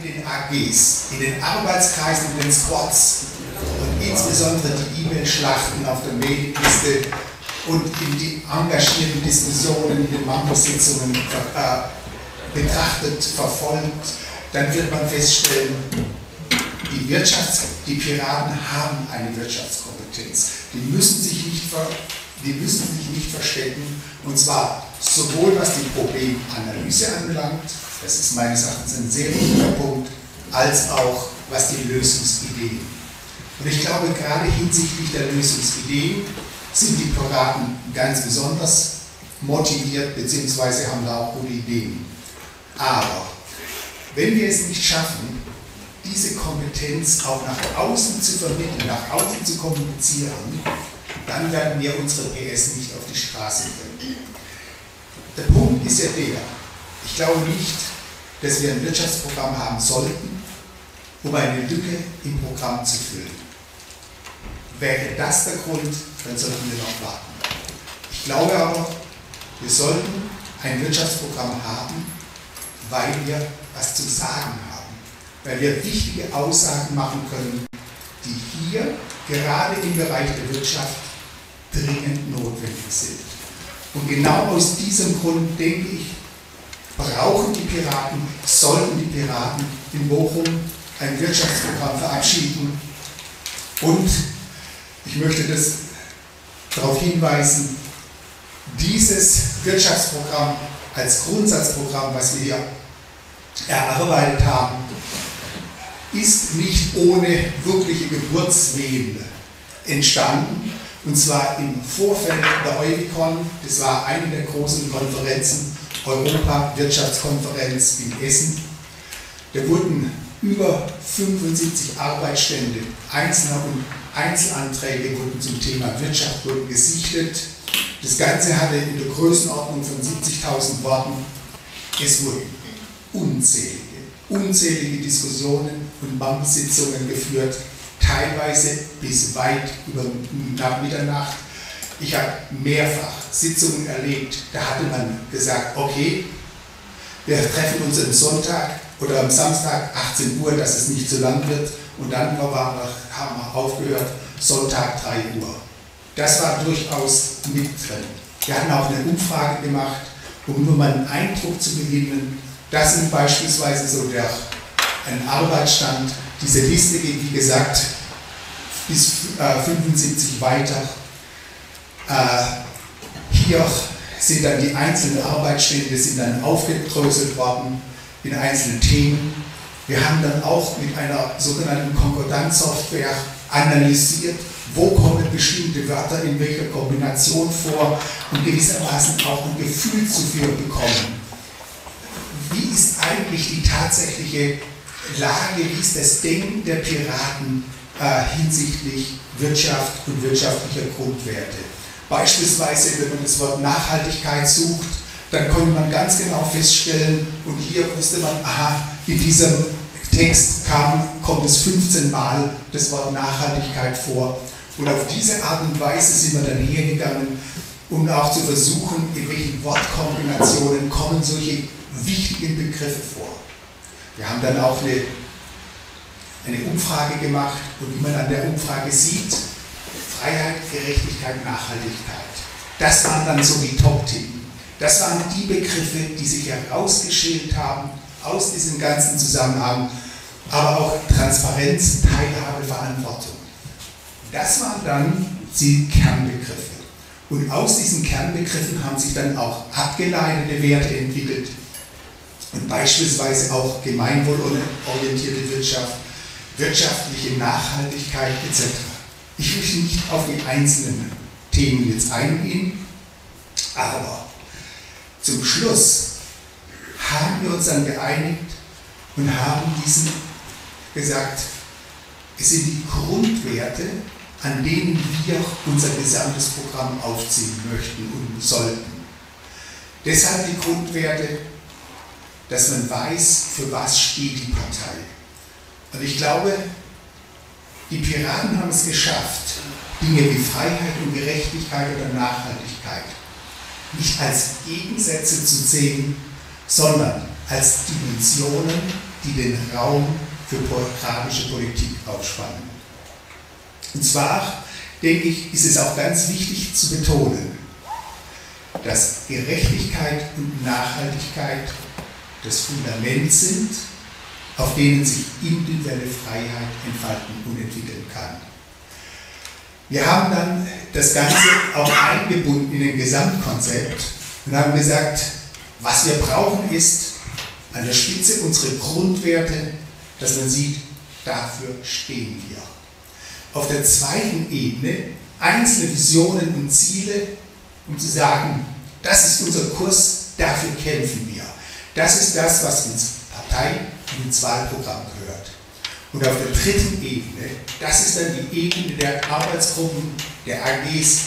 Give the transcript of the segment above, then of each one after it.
in den AGs, in den Arbeitskreisen, in den Squads und insbesondere die E-Mail-Schlachten auf der Mailingliste und in die engagierten Diskussionen in den Mammussitzungen äh, betrachtet, verfolgt, dann wird man feststellen, die, Wirtschafts-, die Piraten haben eine Wirtschaftskompetenz. Die müssen, sich nicht die müssen sich nicht verstecken, und zwar sowohl was die Problemanalyse anbelangt, das ist meines Erachtens ein sehr wichtiger Punkt, als auch was die Lösungsideen. Und ich glaube, gerade hinsichtlich der Lösungsideen sind die Piraten ganz besonders motiviert, beziehungsweise haben da auch gute Ideen. Aber wenn wir es nicht schaffen, diese Kompetenz auch nach außen zu vermitteln, nach außen zu kommunizieren, dann werden wir unsere PS nicht auf die Straße bringen. Der Punkt ist ja der, glaube nicht, dass wir ein Wirtschaftsprogramm haben sollten, um eine Lücke im Programm zu füllen. Wäre das der Grund, dann sollten wir noch warten. Ich glaube aber, wir sollten ein Wirtschaftsprogramm haben, weil wir was zu sagen haben, weil wir wichtige Aussagen machen können, die hier gerade im Bereich der Wirtschaft dringend notwendig sind. Und genau aus diesem Grund denke ich, brauchen die Piraten, sollten die Piraten in Bochum ein Wirtschaftsprogramm verabschieden. Und ich möchte das darauf hinweisen, dieses Wirtschaftsprogramm als Grundsatzprogramm, was wir hier erarbeitet haben, ist nicht ohne wirkliche Geburtswehen entstanden. Und zwar im Vorfeld der Eulikon, das war eine der großen Konferenzen, Europa-Wirtschaftskonferenz in Essen. Da wurden über 75 Arbeitsstände, Einzelner und Einzelanträge wurden zum Thema Wirtschaft wurden gesichtet. Das Ganze hatte in der Größenordnung von 70.000 Worten. Es wurden unzählige, unzählige Diskussionen und Banksitzungen geführt, teilweise bis weit über nach Mitternacht. Ich habe mehrfach Sitzungen erlebt, da hatte man gesagt, okay, wir treffen uns am Sonntag oder am Samstag 18 Uhr, dass es nicht zu lang wird. Und dann haben wir aufgehört, Sonntag 3 Uhr. Das war durchaus mit drin. Wir hatten auch eine Umfrage gemacht, um nur mal einen Eindruck zu gewinnen. Das sind beispielsweise so der, ein Arbeitsstand. Diese Liste geht, wie gesagt, bis äh, 75 weiter. Äh, hier sind dann die einzelnen Arbeitsstände sind dann aufgedröselt worden in einzelne Themen. Wir haben dann auch mit einer sogenannten Konkordanzsoftware analysiert, wo kommen bestimmte Wörter in welcher Kombination vor und gewissermaßen auch ein Gefühl zu führen bekommen. Wie ist eigentlich die tatsächliche Lage, wie ist das Denken der Piraten äh, hinsichtlich Wirtschaft und wirtschaftlicher Grundwerte? Beispielsweise, wenn man das Wort Nachhaltigkeit sucht, dann konnte man ganz genau feststellen, und hier wusste man, aha, in diesem Text kam, kommt es 15 Mal das Wort Nachhaltigkeit vor. Und auf diese Art und Weise sind wir dann hergegangen, um auch zu versuchen, in welchen Wortkombinationen kommen solche wichtigen Begriffe vor. Wir haben dann auch eine, eine Umfrage gemacht und wie man an der Umfrage sieht, Freiheit, Gerechtigkeit, Nachhaltigkeit. Das waren dann so die Top-Themen. Das waren die Begriffe, die sich herausgeschält haben aus diesem ganzen Zusammenhang, aber auch Transparenz, Teilhabe, Verantwortung. Das waren dann die Kernbegriffe. Und aus diesen Kernbegriffen haben sich dann auch abgeleitete Werte entwickelt. Und beispielsweise auch gemeinwohlorientierte Wirtschaft, wirtschaftliche Nachhaltigkeit etc. Ich möchte nicht auf die einzelnen Themen jetzt eingehen, aber zum Schluss haben wir uns dann geeinigt und haben diesen gesagt, es sind die Grundwerte, an denen wir unser gesamtes Programm aufziehen möchten und sollten. Deshalb die Grundwerte, dass man weiß, für was steht die Partei. Und ich glaube, die Piraten haben es geschafft, Dinge wie Freiheit und Gerechtigkeit oder Nachhaltigkeit nicht als Gegensätze zu sehen, sondern als Dimensionen die den Raum für programmische Politik aufspannen. Und zwar, denke ich, ist es auch ganz wichtig zu betonen, dass Gerechtigkeit und Nachhaltigkeit das Fundament sind, auf denen sich individuelle Freiheit entfalten und entwickeln kann. Wir haben dann das Ganze auch eingebunden in ein Gesamtkonzept und haben gesagt, was wir brauchen ist an der Spitze unsere Grundwerte, dass man sieht, dafür stehen wir. Auf der zweiten Ebene einzelne Visionen und Ziele, um zu sagen, das ist unser Kurs, dafür kämpfen wir. Das ist das, was ins Partei- ins Wahlprogramm gehört. Und auf der dritten Ebene, das ist dann die Ebene der Arbeitsgruppen, der AGs,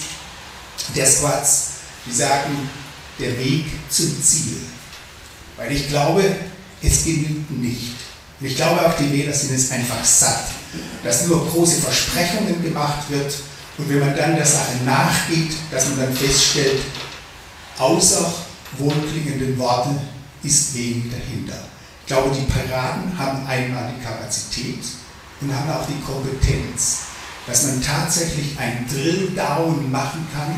der Squads, die sagen, der Weg zum Ziel. Weil ich glaube, es genügt nicht. Und ich glaube auch, die Wähler sind es einfach satt, dass nur große Versprechungen gemacht wird und wenn man dann der Sache nachgeht, dass man dann feststellt, außer wohlklingenden Worten ist wenig dahinter. Ich glaube, die Paraden haben einmal die Kapazität und haben auch die Kompetenz, dass man tatsächlich ein Drill-Down machen kann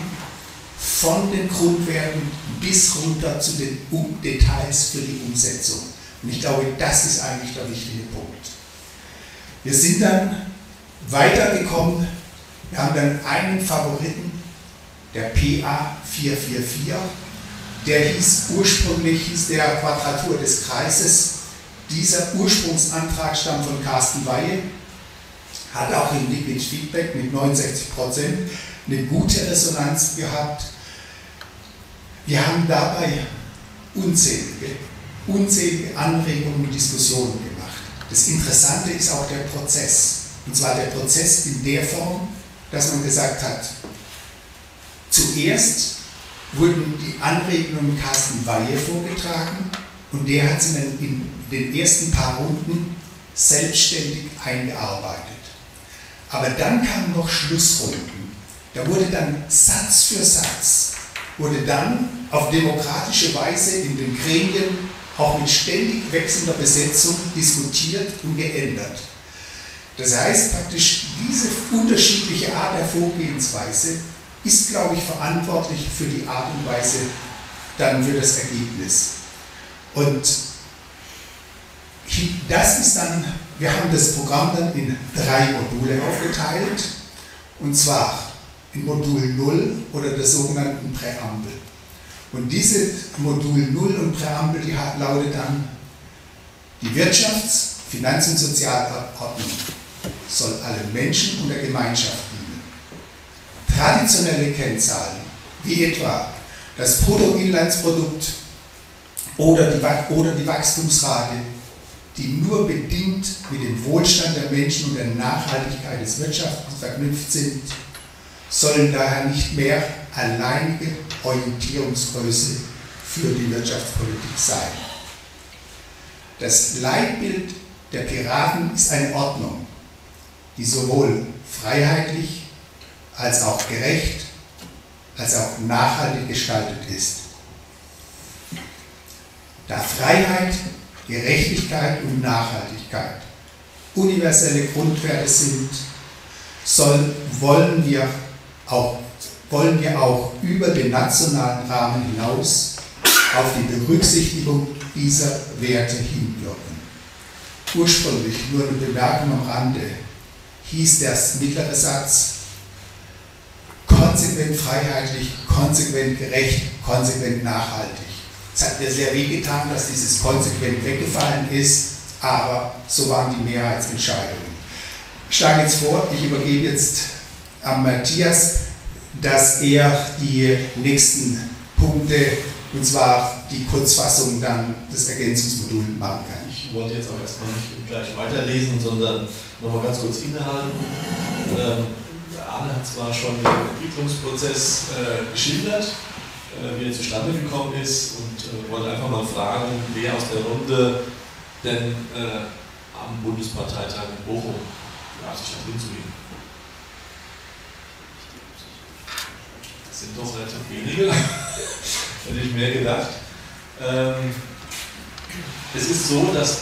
von den Grundwerten bis runter zu den Details für die Umsetzung. Und ich glaube, das ist eigentlich der wichtige Punkt. Wir sind dann weitergekommen. Wir haben dann einen Favoriten, der PA 444. Der hieß ursprünglich hieß der Quadratur des Kreises. Dieser Ursprungsantrag stammt von Carsten Weihe, hat auch im Liquid Feedback mit 69 Prozent eine gute Resonanz gehabt. Wir haben dabei unzählige, unzählige Anregungen und Diskussionen gemacht. Das Interessante ist auch der Prozess. Und zwar der Prozess in der Form, dass man gesagt hat, zuerst wurden die Anregungen Carsten Weihe vorgetragen und der hat sie dann in den ersten paar Runden selbstständig eingearbeitet. Aber dann kamen noch Schlussrunden. Da wurde dann Satz für Satz, wurde dann auf demokratische Weise in den Gremien auch mit ständig wechselnder Besetzung diskutiert und geändert. Das heißt praktisch, diese unterschiedliche Art der Vorgehensweise ist, glaube ich, verantwortlich für die Art und Weise dann für das Ergebnis. Und das ist dann, wir haben das Programm dann in drei Module aufgeteilt, und zwar in Modul 0 oder der sogenannten Präambel. Und diese Modul 0 und Präambel, die lautet dann, die Wirtschafts-, Finanz- und Sozialordnung soll allen Menschen und der Gemeinschaft. Traditionelle Kennzahlen, wie etwa das Bruttoinlandsprodukt oder die, oder die Wachstumsrate, die nur bedingt mit dem Wohlstand der Menschen und der Nachhaltigkeit des Wirtschaftens verknüpft sind, sollen daher nicht mehr alleinige Orientierungsgröße für die Wirtschaftspolitik sein. Das Leitbild der Piraten ist eine Ordnung, die sowohl freiheitlich als auch gerecht, als auch nachhaltig gestaltet ist. Da Freiheit, Gerechtigkeit und Nachhaltigkeit universelle Grundwerte sind, soll, wollen, wir auch, wollen wir auch über den nationalen Rahmen hinaus auf die Berücksichtigung dieser Werte hinwirken. Ursprünglich, nur eine Bemerkung am Rande, hieß der mittlere Satz konsequent freiheitlich, konsequent gerecht, konsequent nachhaltig. Es hat mir sehr wehgetan, dass dieses konsequent weggefallen ist, aber so waren die Mehrheitsentscheidungen. Ich schlage jetzt vor, ich übergebe jetzt an Matthias, dass er die nächsten Punkte, und zwar die Kurzfassung dann des Ergänzungsmoduls machen kann. Ich wollte jetzt auch erstmal nicht gleich weiterlesen, sondern nochmal ganz kurz innehalten. Ähm, Arne hat zwar schon den Entwicklungsprozess äh, geschildert, äh, wie er zustande gekommen ist und äh, wollte einfach mal fragen, wer aus der Runde denn äh, am Bundesparteitag in Bochum sich hat hinzugehen. Das sind doch relativ wenige, hätte ich mehr gedacht. Ähm, es ist so, dass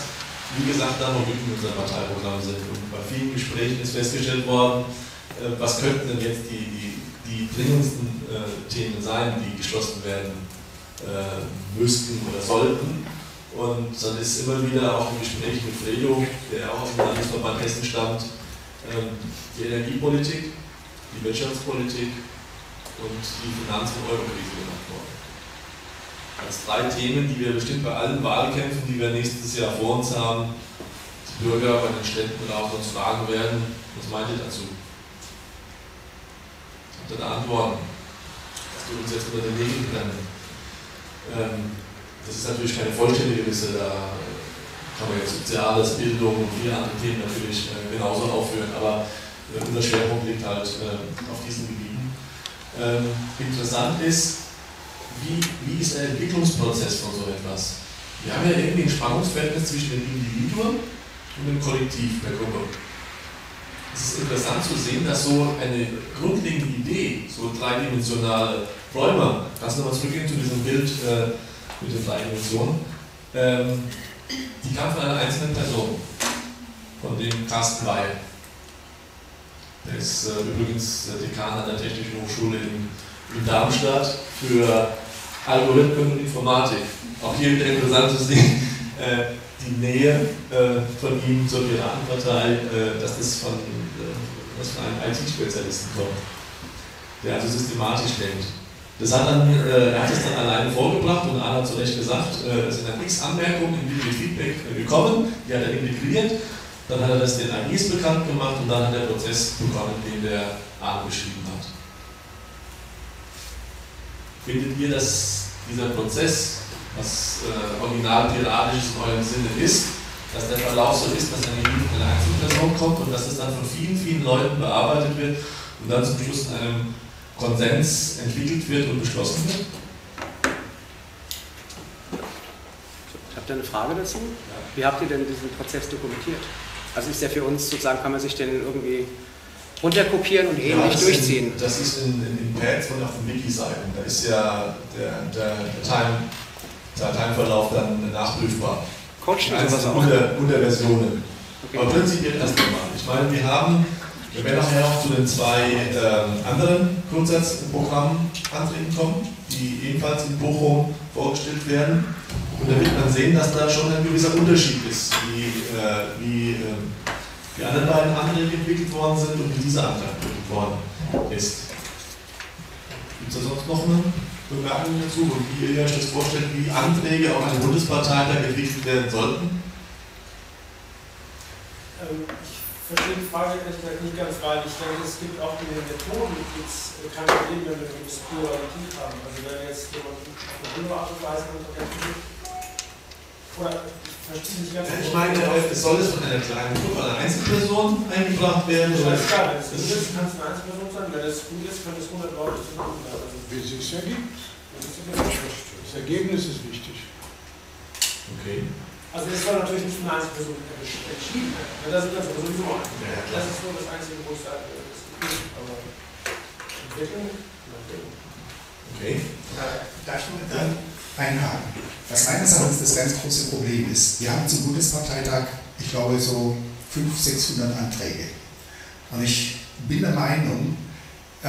wie gesagt, da noch in unser Parteiprogramm sind. Und bei vielen Gesprächen ist festgestellt worden, was könnten denn jetzt die, die, die dringendsten äh, Themen sein, die geschlossen werden äh, müssten oder sollten. Und dann ist immer wieder auch im Gespräch mit Fredo, der auch aus dem Landesverband Hessen stammt, ähm, die Energiepolitik, die Wirtschaftspolitik und die Finanz- und Eurokrise genannt worden. Als drei Themen, die wir bestimmt bei allen Wahlkämpfen, die wir nächstes Jahr vor uns haben, die Bürger bei den Städten und auch uns fragen werden, was meint ihr dazu? Habt ihr da Antworten? Das tut uns jetzt unter den Nägeln brennen. Ähm, das ist natürlich keine vollständige Liste, da kann man jetzt Soziales, Bildung und viele andere Themen natürlich äh, genauso aufführen, aber äh, unser Schwerpunkt liegt halt äh, auf diesen Gebieten. Ähm, interessant ist, wie, wie ist der Entwicklungsprozess von so etwas? Wir haben ja irgendwie ein Spannungsverhältnis zwischen dem Individuum und dem Kollektiv der Gruppe. Es ist interessant zu sehen, dass so eine grundlegende Idee, so dreidimensionale Räume, uns nochmal zurückgehen zu diesem Bild äh, mit den drei Dimensionen, ähm, die kam von einer einzelnen Person, von dem Carsten Weil. Der ist äh, übrigens der Dekan an der Technischen Hochschule in, in Darmstadt für Algorithmen und Informatik. Auch hier wieder interessant zu sehen, äh, die Nähe äh, von ihm zur Piratenpartei, äh, dass das von, äh, das von einem IT-Spezialisten kommt, der also systematisch denkt. Das hat dann, äh, er hat es dann alleine vorgebracht und Anna hat zu Recht gesagt, es sind dann x Anmerkungen im Video Feedback äh, gekommen, die hat er integriert, dann hat er das den AGs bekannt gemacht und dann hat der Prozess begonnen, den der Arne beschrieben hat. Findet ihr, dass dieser Prozess, was äh, original piratisch in eurem Sinne ist, dass der Verlauf so ist, dass eine individuelle Einzelperson kommt und dass es dann von vielen, vielen Leuten bearbeitet wird und dann zum Schluss in einem Konsens entwickelt wird und beschlossen wird? Habt ihr eine Frage dazu? Wie habt ihr denn diesen Prozess dokumentiert? Also ist der für uns sozusagen, kann man sich den irgendwie runterkopieren und ähnlich ja, durchziehen? In, das ist in, in, in Pads und auf den Wiki-Seiten. Da ist ja der, der, der, Time, der Timeverlauf dann nachprüfbar. Coachen sowas auch? Unter, unter Versionen. Okay. Aber prinzipiell erst einmal. Ich meine, wir haben wir werden nachher auch zu den zwei äh, anderen Grundsatzprogrammanträgen kommen, die ebenfalls in Bochum vorgestellt werden. Und da wird man sehen, dass da schon ein gewisser Unterschied ist, wie, äh, wie äh, die anderen beiden Anträge entwickelt worden sind und wie dieser Antrag entwickelt worden ist. Gibt es da sonst noch eine Bemerkung dazu und wie ihr euch das vorstellt, wie Anträge auf einem Bundesparteitag entwickelt werden sollten? Ähm, verstehe die Frage nicht ganz, weil ich denke, es gibt auch in den Methoden jetzt kein Problem, wenn eine gewisse Pluralität haben. Also wenn jetzt jemand auf eine andere Art und Weise oder ich meine, es soll es von einer kleinen Gruppe, einer Einzelperson eingebracht werden? Ja, ist klar, wenn es gut ist, kann es eine Einzelperson sein, wenn es gut ist, können es 100 Leute zusammen sein. Also, Wie es sich ergibt. Das Ergebnis ist wichtig. Okay. Also das war natürlich nicht von einer Einzelperson entschieden. Ja, das ist das sowieso ein. Ja, das ist nur das einzige, wo es da ist. Aber entwickeln, Okay. Darf ich mal dann einhaken? Was meines Erachtens das ganz große Problem ist, wir haben zum Bundesparteitag, ich glaube, so 500, 600 Anträge. Und ich bin der Meinung, äh,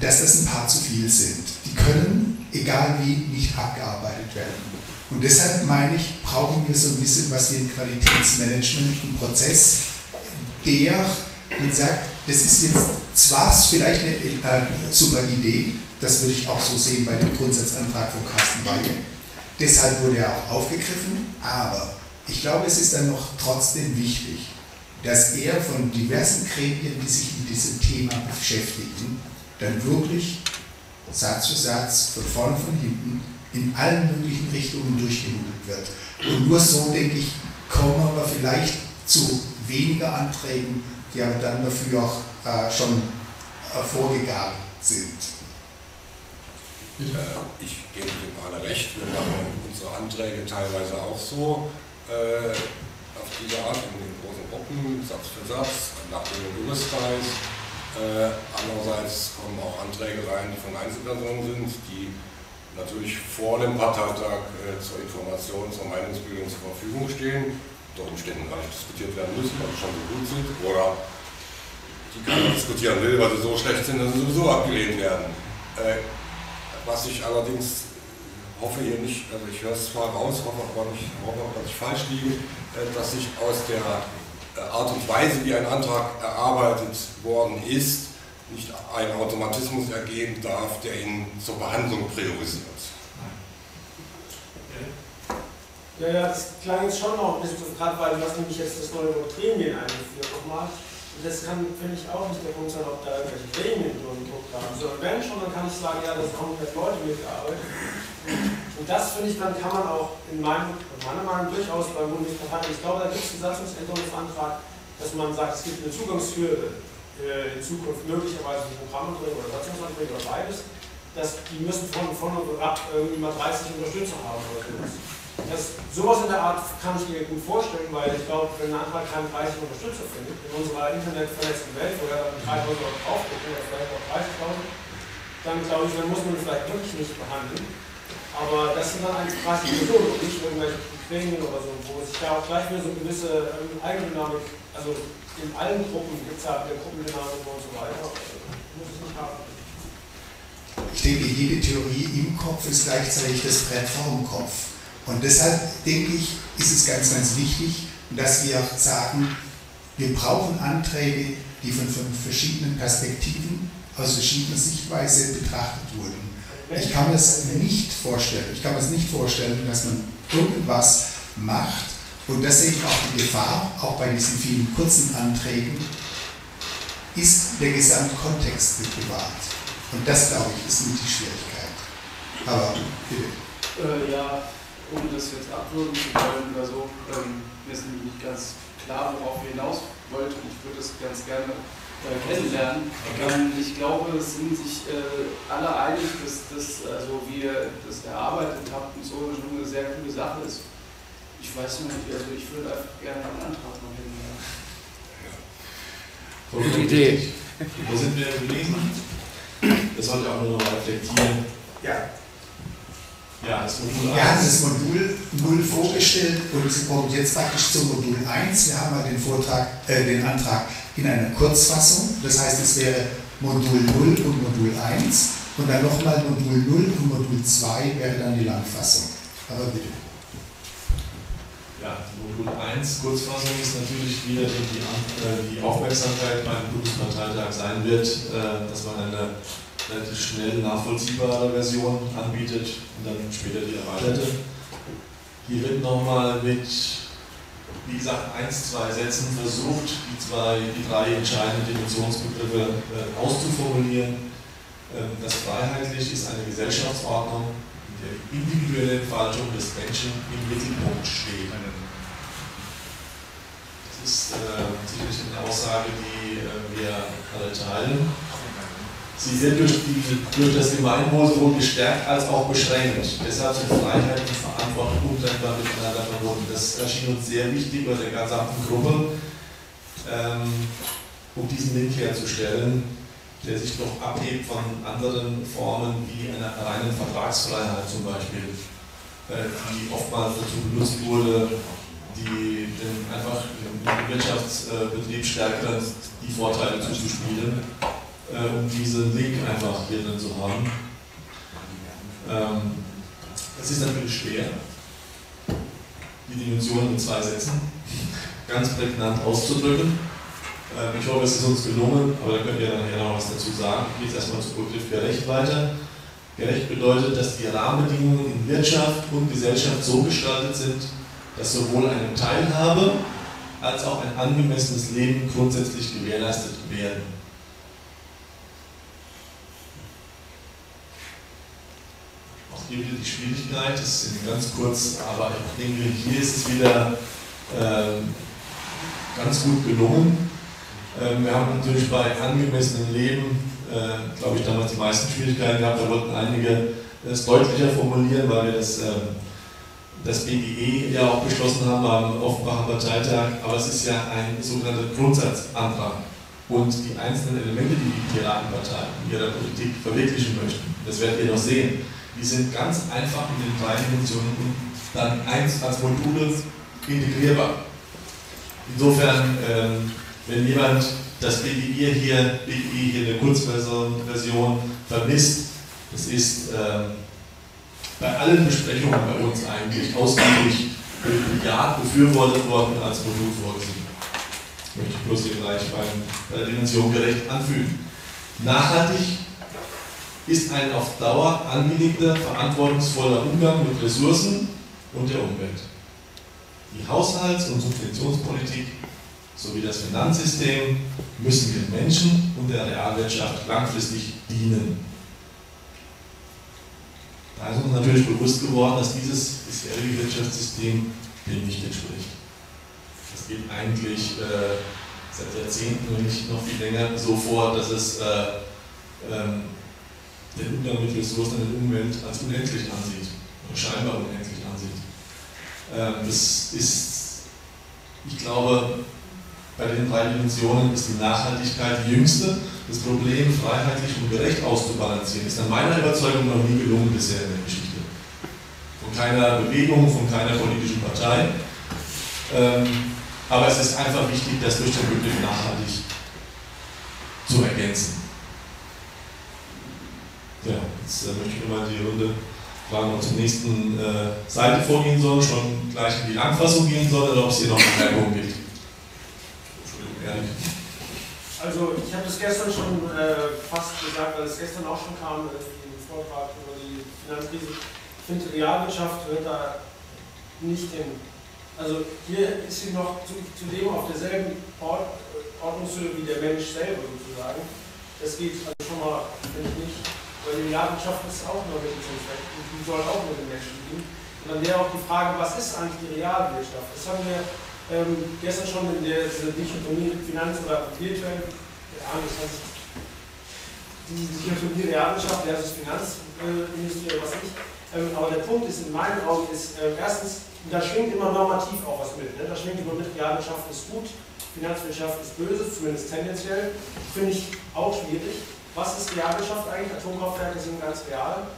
dass das ein paar zu viel sind. Die können, egal wie, nicht abgearbeitet werden. Und deshalb meine ich, brauchen wir so ein bisschen was wie ein Qualitätsmanagement, einen Prozess, der man sagt, das ist jetzt zwar vielleicht eine äh, super Idee, das würde ich auch so sehen bei dem Grundsatzantrag von Carsten Weihe. Deshalb wurde er auch aufgegriffen, aber ich glaube, es ist dann noch trotzdem wichtig, dass er von diversen Gremien, die sich mit diesem Thema beschäftigen, dann wirklich Satz für Satz, von vorn und von hinten in allen möglichen Richtungen durchgenudelt wird. Und nur so, denke ich, kommen wir vielleicht zu weniger Anträgen, die aber dann dafür auch äh, schon äh, vorgegaben sind. Ja, ich gebe dem alle recht, wir machen unsere Anträge teilweise auch so äh, auf diese Art in den großen Gruppen, Satz für Satz, nach dem Bundeskreis. Äh, andererseits kommen auch Anträge rein, die von Einzelpersonen sind, die natürlich vor dem Parteitag äh, zur Information, zur Meinungsbildung zur Verfügung stehen. Unter Umständen gar nicht diskutiert werden müssen, weil sie schon so gut sind, oder die keiner diskutieren will, weil sie so schlecht sind, dass sie sowieso abgelehnt werden. Äh, was ich allerdings hoffe hier nicht, also ich höre es zwar raus, hoffe aber nicht, hoffe dass ich falsch liege, äh, dass sich aus der äh, Art und Weise, wie ein Antrag erarbeitet worden ist, nicht ein Automatismus ergeben darf, der ihn zur Behandlung priorisiert. Ja, das klang jetzt schon noch ein bisschen, gerade weil du hast nämlich jetzt das neue Wort Gremien eingeführt nochmal. Und das kann, finde ich, auch nicht der Punkt sein, ob da irgendwelche Gremien drin Druck haben. Sondern wenn schon, dann kann ich sagen, ja, das haben jetzt Leute mitgearbeitet. Und das, finde ich, dann kann man auch in meinem, meiner Meinung durchaus beim Bundespartei, ich glaube, da gibt es einen Satzungsänderungsantrag, dass man sagt, es gibt eine Zugangshürde äh, in Zukunft möglicherweise Programme drin oder Satzungsanträge oder beides, dass die müssen von, von und ab irgendwie mal 30 Unterstützer haben oder sowas. Das, sowas in der Art kann ich mir gut vorstellen, weil ich glaube, wenn ein Antrag keinen 30 Unterstützer findet, in unserer internetvernetzten Welt, wo dann 3000 Leute draufgucken oder vielleicht auch 30.000, dann glaube ich, dann muss man ihn vielleicht wirklich nicht behandeln. Aber das sind dann eigentlich preisliche Personen und nicht irgendwelche Gremien oder so, wo sich da auch gleich wieder so eine gewisse ähm, Eigendynamik, also in allen Gruppen gibt es ja eine Gruppendynamik und so weiter. Muss ich nicht haben. Ich denke, jede Theorie im Kopf ist gleichzeitig das Brett vorm Kopf. Und deshalb denke ich, ist es ganz, ganz wichtig, dass wir sagen, wir brauchen Anträge, die von, von verschiedenen Perspektiven, aus verschiedener Sichtweise betrachtet wurden. Ich kann mir das nicht vorstellen. Ich kann mir das nicht vorstellen, dass man irgendwas macht. Und das sehe ich auch die Gefahr, auch bei diesen vielen kurzen Anträgen, ist der Gesamtkontext wird bewahrt. Und das, glaube ich, ist nicht die Schwierigkeit. Aber bitte. Äh, ja, ohne das jetzt abwürgen zu wollen oder so, ähm, mir ist nämlich nicht ganz klar, worauf wir hinaus wollten. Ich würde es ganz gerne äh, kennenlernen. Ähm, ich glaube, es sind sich äh, alle einig, dass das, also wie ihr das erarbeitet habt und so, schon eine sehr coole Sache ist. Ich weiß nicht, also ich würde einfach gerne einen Antrag noch kennenlernen. Gute Idee. Wo sind wir gewesen? Das sollte auch nur noch reflektieren. Ja, Ja, das Modul Wir haben 1. das Modul 0 vorgestellt und Sie kommen jetzt praktisch zum Modul 1. Wir haben mal den Vortrag, äh, den Antrag in einer Kurzfassung. Das heißt, es wäre Modul 0 und Modul 1 und dann nochmal Modul 0 und Modul 2 wäre dann die Langfassung. Aber bitte. Ja, Modul 1, Kurzfassung ist natürlich wieder die, die, äh, Aufmerksamkeit beim Bundesparteitag sein wird, äh, dass man eine relativ schnell nachvollziehbare Version anbietet und dann später die erweiterte. Hier wird nochmal mit, wie gesagt, eins, zwei Sätzen versucht, die, zwei, die drei entscheidenden Dimensionsbegriffe äh, auszuformulieren. Ähm, das Freiheitlich ist eine Gesellschaftsordnung, in der die individuelle Entfaltung des Menschen im Mittelpunkt steht. Das ist äh, sicherlich eine Aussage, die äh, wir alle teilen. Sie wird durch, die, durch das Gemeinwohl sowohl gestärkt als auch beschränkt. Deshalb sind Freiheit und Verantwortung untrennbar miteinander verbunden. Das erschien uns sehr wichtig bei der gesamten Gruppe, ähm, um diesen Link herzustellen, der sich doch abhebt von anderen Formen wie einer reinen Vertragsfreiheit zum Beispiel, äh, die oftmals dazu benutzt wurde, die den einfach im Wirtschaftsbetrieb stärker die Vorteile zuzuspielen äh, um diesen Link einfach hier drin zu haben. Ähm, es ist natürlich schwer, die Dimensionen in zwei Sätzen ganz prägnant auszudrücken. Ähm, ich hoffe, es ist uns gelungen, aber da könnt ihr nachher noch was dazu sagen. Ich gehe jetzt erstmal zu Begriff gerecht weiter. Gerecht bedeutet, dass die Rahmenbedingungen in Wirtschaft und Gesellschaft so gestaltet sind, dass sowohl eine Teilhabe als auch ein angemessenes Leben grundsätzlich gewährleistet werden. Auch hier wieder die Schwierigkeit, das ist ganz kurz, aber ich denke, hier ist es wieder äh, ganz gut gelungen. Ähm, wir haben natürlich bei angemessenem Leben, äh, glaube ich, damals die meisten Schwierigkeiten gehabt. Da wollten einige es deutlicher formulieren, weil wir das, äh, das BGE ja auch beschlossen haben beim Offenbacher Parteitag. Aber es ist ja ein sogenannter Grundsatzantrag. Und die einzelnen Elemente, die die Piratenpartei in ihrer Politik verwirklichen möchten, das werdet ihr noch sehen, die sind ganz einfach in den drei Dimensionen dann eins als Module integrierbar. insofern, ähm, wenn jemand das BGI hier, BGI hier eine Kurzversion Version vermisst, das ist ähm, bei allen Besprechungen bei uns eigentlich ausdrücklich ja befürwortet worden als Produkt vorgesehen. Möchte ich bloß hier gleich bei der Dimension gerecht anfügen. Nachhaltig ist ein auf Dauer angelegter, verantwortungsvoller Umgang mit Ressourcen und der Umwelt. Die Haushalts- und Subventionspolitik sowie das Finanzsystem müssen den Menschen und der Realwirtschaft langfristig dienen. Da ist uns natürlich bewusst geworden, dass dieses bisherige Wirtschaftssystem dem nicht entspricht. Es geht eigentlich äh, seit Jahrzehnten, wenn nicht noch viel länger, so vor, dass es äh, ähm, den Umgang mit Ressourcen in der Umwelt als unendlich ansieht, oder scheinbar unendlich ansieht. Ähm, das ist, ich glaube, bei den drei Dimensionen ist die Nachhaltigkeit die jüngste. Das Problem, freiheitlich und gerecht auszubalancieren, ist nach meiner Überzeugung noch nie gelungen bisher in der Geschichte. Von keiner Bewegung, von keiner politischen Partei. Ähm, aber es ist einfach wichtig, das durch den Begriff nachhaltig zu ergänzen. Ja, jetzt äh, möchte ich nochmal die Runde fragen, ob zur nächsten äh, Seite vorgehen soll, schon gleich in die Langfassung gehen soll oder ob es hier noch Bemerkungen gibt. Also ich habe das gestern schon äh, fast gesagt, weil es gestern auch schon kam äh, im Vortrag über die Finanzkrise. Ich finde, Realwirtschaft hört da nicht hin. Also hier ist sie noch zu, zudem auf derselben Ort, Ordnungshöhe wie der Mensch selber sozusagen. Das geht also schon mal, finde ich nicht, weil die Realwirtschaft ist auch nur Mittel und die soll auch nur den Menschen dienen. Und dann wäre auch die Frage, was ist eigentlich die Realwirtschaft? Das haben wir ähm, gestern schon in der Dichotomie Finanz- oder virtuell, ja, das heißt, die Dichotomie Realwirtschaft versus Finanzindustrie oder was nicht. Ähm, aber der Punkt ist in meinen Augen, ist äh, erstens, da schwingt immer normativ auch was mit. Ne? Da schwingt immer mit, Realwirtschaft ist gut, Finanzwirtschaft ist böse, zumindest tendenziell. Finde ich auch schwierig. Was ist Realwirtschaft eigentlich? Atomkraftwerke sind ganz real.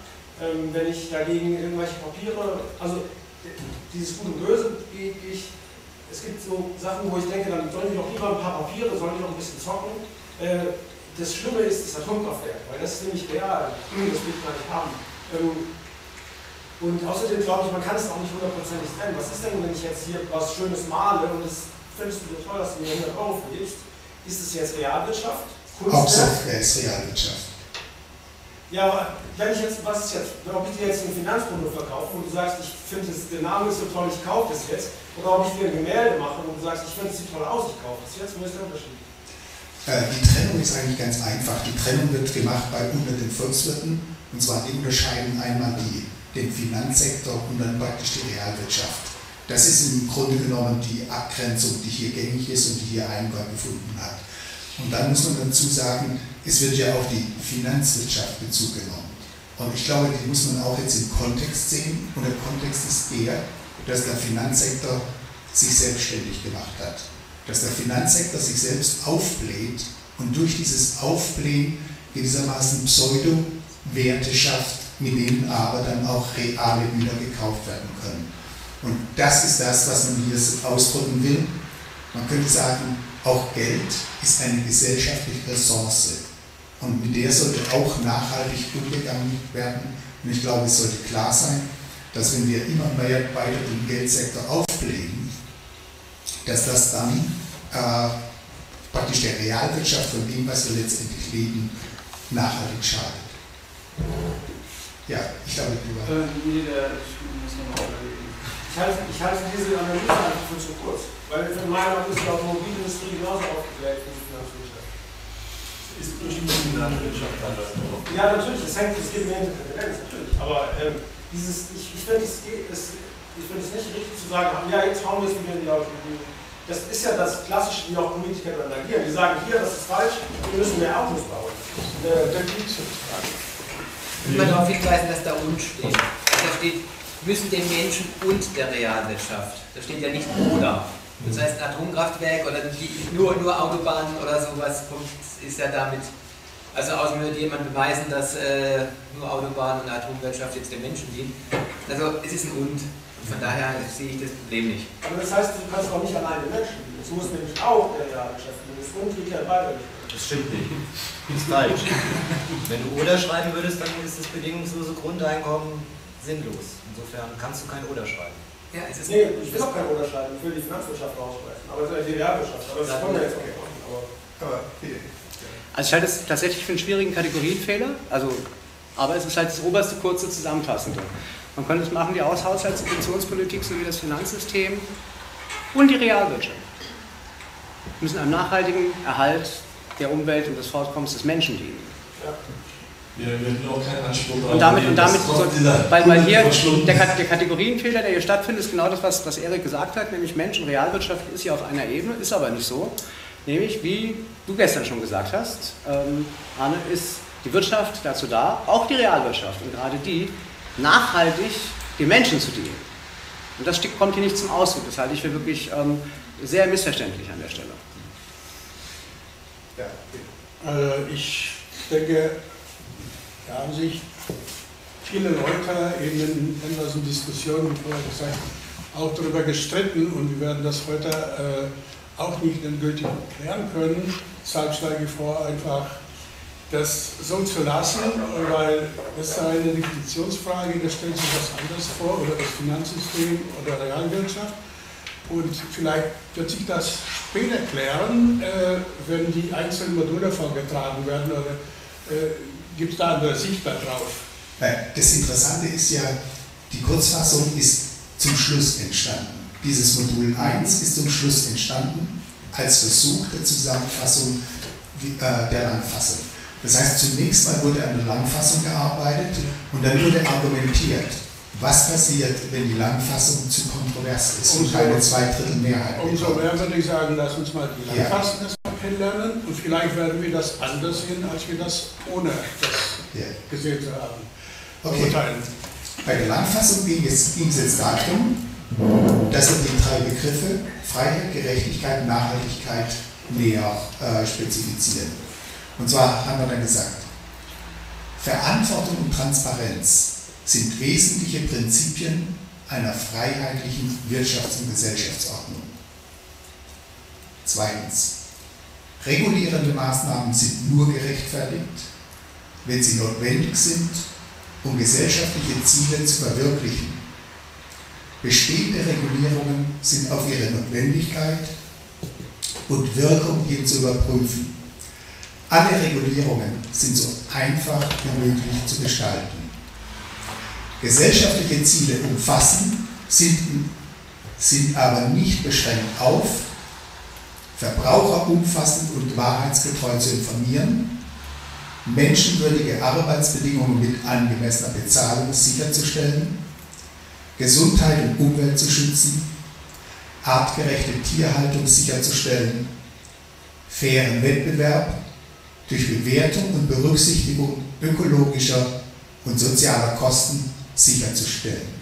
Ähm, wenn ich dagegen irgendwelche Papiere, also dieses Gut und Böse gehe ich es gibt so Sachen, wo ich denke, dann sollen die doch lieber ein paar Papiere, sollen die doch ein bisschen zocken. Äh, das Schlimme ist das Atomkraftwerk, weil das ist nämlich real. Das will man nicht haben. Ähm, und außerdem glaube ich, man kann es auch nicht hundertprozentig trennen. Was ist denn, wenn ich jetzt hier was Schönes male und das findest du so toll, dass du mir 100 Euro vergibst? Ist es jetzt Realwirtschaft? Hauptsache ist Realwirtschaft. Ja, aber wenn ich jetzt, was ist jetzt, ob ich dir jetzt ein Finanzprodukt verkaufe und du sagst, ich finde der Name ist so toll, ich kaufe das jetzt, oder ob ich dir ein Gemälde mache und du sagst, ich finde es sieht toll aus, ich kaufe das jetzt, wo ist der Unterschied? Äh, die Trennung ist eigentlich ganz einfach. Die Trennung wird gemacht bei unter den Volkswirten, und zwar die unterscheiden einmal die, den Finanzsektor und dann praktisch die Realwirtschaft. Das ist im Grunde genommen die Abgrenzung, die hier gängig ist und die hier Eingang gefunden hat. Und dann muss man dazu sagen, es wird ja auf die Finanzwirtschaft Bezug genommen. Und ich glaube, die muss man auch jetzt im Kontext sehen. Und der Kontext ist der, dass der Finanzsektor sich selbstständig gemacht hat. Dass der Finanzsektor sich selbst aufbläht und durch dieses Aufblähen gewissermaßen Pseudo-Werte schafft, mit denen aber dann auch reale Güter gekauft werden können. Und das ist das, was man hier ausdrücken will. Man könnte sagen, auch Geld ist eine gesellschaftliche Ressource und mit der sollte auch nachhaltig umgegangen werden. Und ich glaube, es sollte klar sein, dass wenn wir immer mehr weiter den Geldsektor aufblähen, dass das dann äh, praktisch der Realwirtschaft von dem, was wir letztendlich leben, nachhaltig schadet. Ja, ich glaube, du äh, nee, der, ich muss nochmal ich halte, ich halte diese Analyse einfach für zu kurz, weil für meine Meinung ist die Automobilindustrie genauso aufgeklärt wie die Finanzwirtschaft. Ist durch die Finanzwirtschaft anders Ja, natürlich, es hängt, es geht mehr Interferenz, natürlich. Aber ähm, dieses, ich, ich finde es, es, find es nicht richtig zu sagen, ja, jetzt hauen wir es wieder in die Automobil. Das ist ja das Klassische, wie auch Politiker dann agieren. Die sagen, hier, das ist falsch, wir müssen mehr Autos bauen. Äh, liegt schon Ich will mal darauf hinweisen, dass da unten steht. Da steht müssen den Menschen und der Realwirtschaft. Da steht ja nicht oder. Das heißt, ein Atomkraftwerk oder nur, nur Autobahnen oder sowas ist ja damit. Also außen würde jemand beweisen, dass äh, nur Autobahnen und Atomwirtschaft jetzt den Menschen dienen. Also es ist ein und. Von daher sehe ich das Problem nicht. Aber das heißt, du kannst auch nicht alleine matchen. Es muss nämlich auch der Realgeschäft und Retail beide. Das stimmt nicht. Das ist falsch. Wenn du oder schreiben würdest, dann ist das bedingungslose Grundeinkommen sinnlos. Insofern kannst du kein oder schreiben. Ja, es ist nee, ich will auch kein oder schreiben. Ich will die Finanzwirtschaft raussprechen. Aber die Realwirtschaft. Aber das kommen wir jetzt auch nicht. Aber, also ich halte es tatsächlich für einen schwierigen Kategorienfehler. Also, aber es ist halt das oberste kurze Zusammenfassende. Man könnte es machen, die Haushalts- und Pensionspolitik sowie das Finanzsystem und die Realwirtschaft müssen einem nachhaltigen Erhalt der Umwelt und des Fortkommens des Menschen dienen. Ja. Wir hätten auch keinen Anspruch Und damit, und damit so, weil, weil hier der, der, Kategorienfehler, der hier stattfindet, ist genau das, was, was Erik gesagt hat, nämlich Mensch und Realwirtschaft ist ja auf einer Ebene, ist aber nicht so. Nämlich, wie du gestern schon gesagt hast, ähm, Arne, ist die Wirtschaft dazu da, auch die Realwirtschaft und gerade die, nachhaltig den Menschen zu dienen. Und das kommt hier nicht zum Ausdruck. Das halte ich für wirklich ähm, sehr missverständlich an der Stelle. Ja, also ich denke, da haben sich viele Leute in den endlosen Diskussionen, wie vorher gesagt, auch darüber gestritten und wir werden das heute äh, auch nicht endgültig klären können. Deshalb schlage ich vor, einfach das so zu lassen, weil das ist eine Definitionsfrage, da stellt sich was anderes vor, oder das Finanzsystem oder Realwirtschaft. Und vielleicht wird sich das später klären, äh, wenn die einzelnen Module vorgetragen werden, oder äh, gibt es da eine Sicht darauf? Das Interessante ist ja, die Kurzfassung ist zum Schluss entstanden. Dieses Modul 1 ist zum Schluss entstanden als Versuch der Zusammenfassung äh, der Langfassung. Das heißt, zunächst mal wurde an der Langfassung gearbeitet und dann wurde argumentiert, was passiert, wenn die Langfassung zu kontrovers ist und keine Zweidrittelmehrheit Umso mehr würde ich sagen, lass uns mal die Langfassung ja. Kennenlernen und vielleicht werden wir das anders sehen, als wir das ohne das gesehen zu haben. Okay. Bei der Langfassung ging es, ging es jetzt darum, dass er die drei Begriffe Freiheit, Gerechtigkeit Nachhaltigkeit näher äh, spezifizieren. Und zwar haben wir dann gesagt, Verantwortung und Transparenz sind wesentliche Prinzipien einer freiheitlichen Wirtschafts- und Gesellschaftsordnung. Zweitens, regulierende Maßnahmen sind nur gerechtfertigt, wenn sie notwendig sind, um gesellschaftliche Ziele zu verwirklichen. Bestehende Regulierungen sind auf ihre Notwendigkeit und Wirkung hin zu überprüfen. Alle Regulierungen sind so einfach wie möglich zu gestalten. Gesellschaftliche Ziele umfassen, sind, sind aber nicht beschränkt auf, Verbraucher umfassend und wahrheitsgetreu zu informieren, menschenwürdige Arbeitsbedingungen mit angemessener Bezahlung sicherzustellen, Gesundheit und Umwelt zu schützen, artgerechte Tierhaltung sicherzustellen, fairen Wettbewerb durch Bewertung und Berücksichtigung ökologischer und sozialer Kosten sicherzustellen.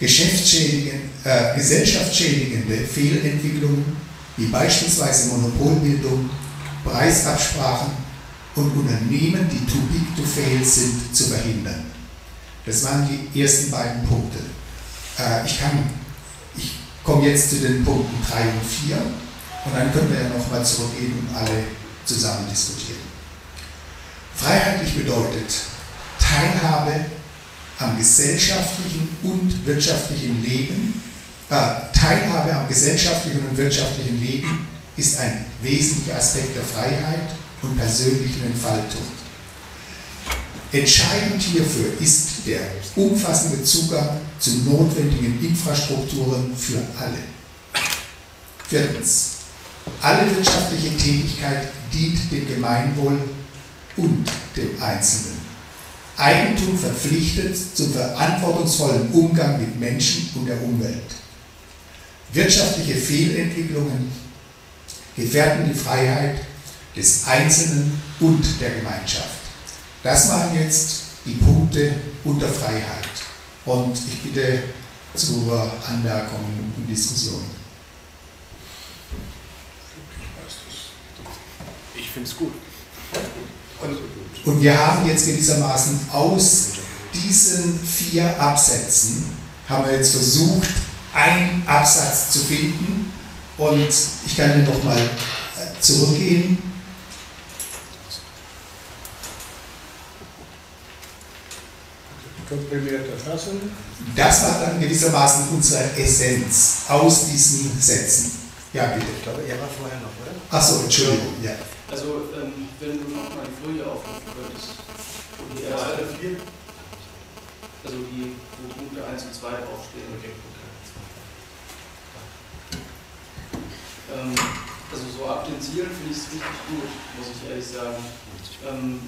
Äh, gesellschaftsschädigende Fehlentwicklungen wie beispielsweise Monopolbildung, Preisabsprachen und Unternehmen, die too big to fail sind, zu verhindern. Das waren die ersten beiden Punkte. Äh, ich, ich komme jetzt zu den Punkten 3 und 4 und dann können wir ja nochmal zurückgehen und alle zusammen diskutieren. Freiheitlich bedeutet Teilhabe am gesellschaftlichen und wirtschaftlichen Leben. Äh, Teilhabe am gesellschaftlichen und wirtschaftlichen Leben ist ein wesentlicher Aspekt der Freiheit und persönlichen Entfaltung. Entscheidend hierfür ist der umfassende Zugang zu notwendigen Infrastrukturen für alle. Viertens. Alle wirtschaftliche Tätigkeit dient dem Gemeinwohl und dem Einzelnen. Eigentum verpflichtet zum verantwortungsvollen Umgang mit Menschen und der Umwelt. Wirtschaftliche Fehlentwicklungen gefährden die Freiheit des Einzelnen und der Gemeinschaft. Das waren jetzt die Punkte unter Freiheit. Und ich bitte zur Anmerkung und Diskussion. Ich finde es gut. Und, und wir haben jetzt gewissermaßen aus diesen vier Absätzen haben wir jetzt versucht, einen Absatz zu finden und ich kann den nochmal äh, zurückgehen. Das war dann gewissermaßen unsere Essenz aus diesen Sätzen. Ja, bitte. Ich glaube, er war vorher noch, oder? Achso, Entschuldigung, ja. Also, ähm, wenn du noch mal die Folie aufrufen könntest, wo die erste, vier, also die, wo Punkte 1 und 2 draufstehen. Okay, ähm, also so ab den Zielen finde ich es richtig gut, muss ich ehrlich sagen. Ähm,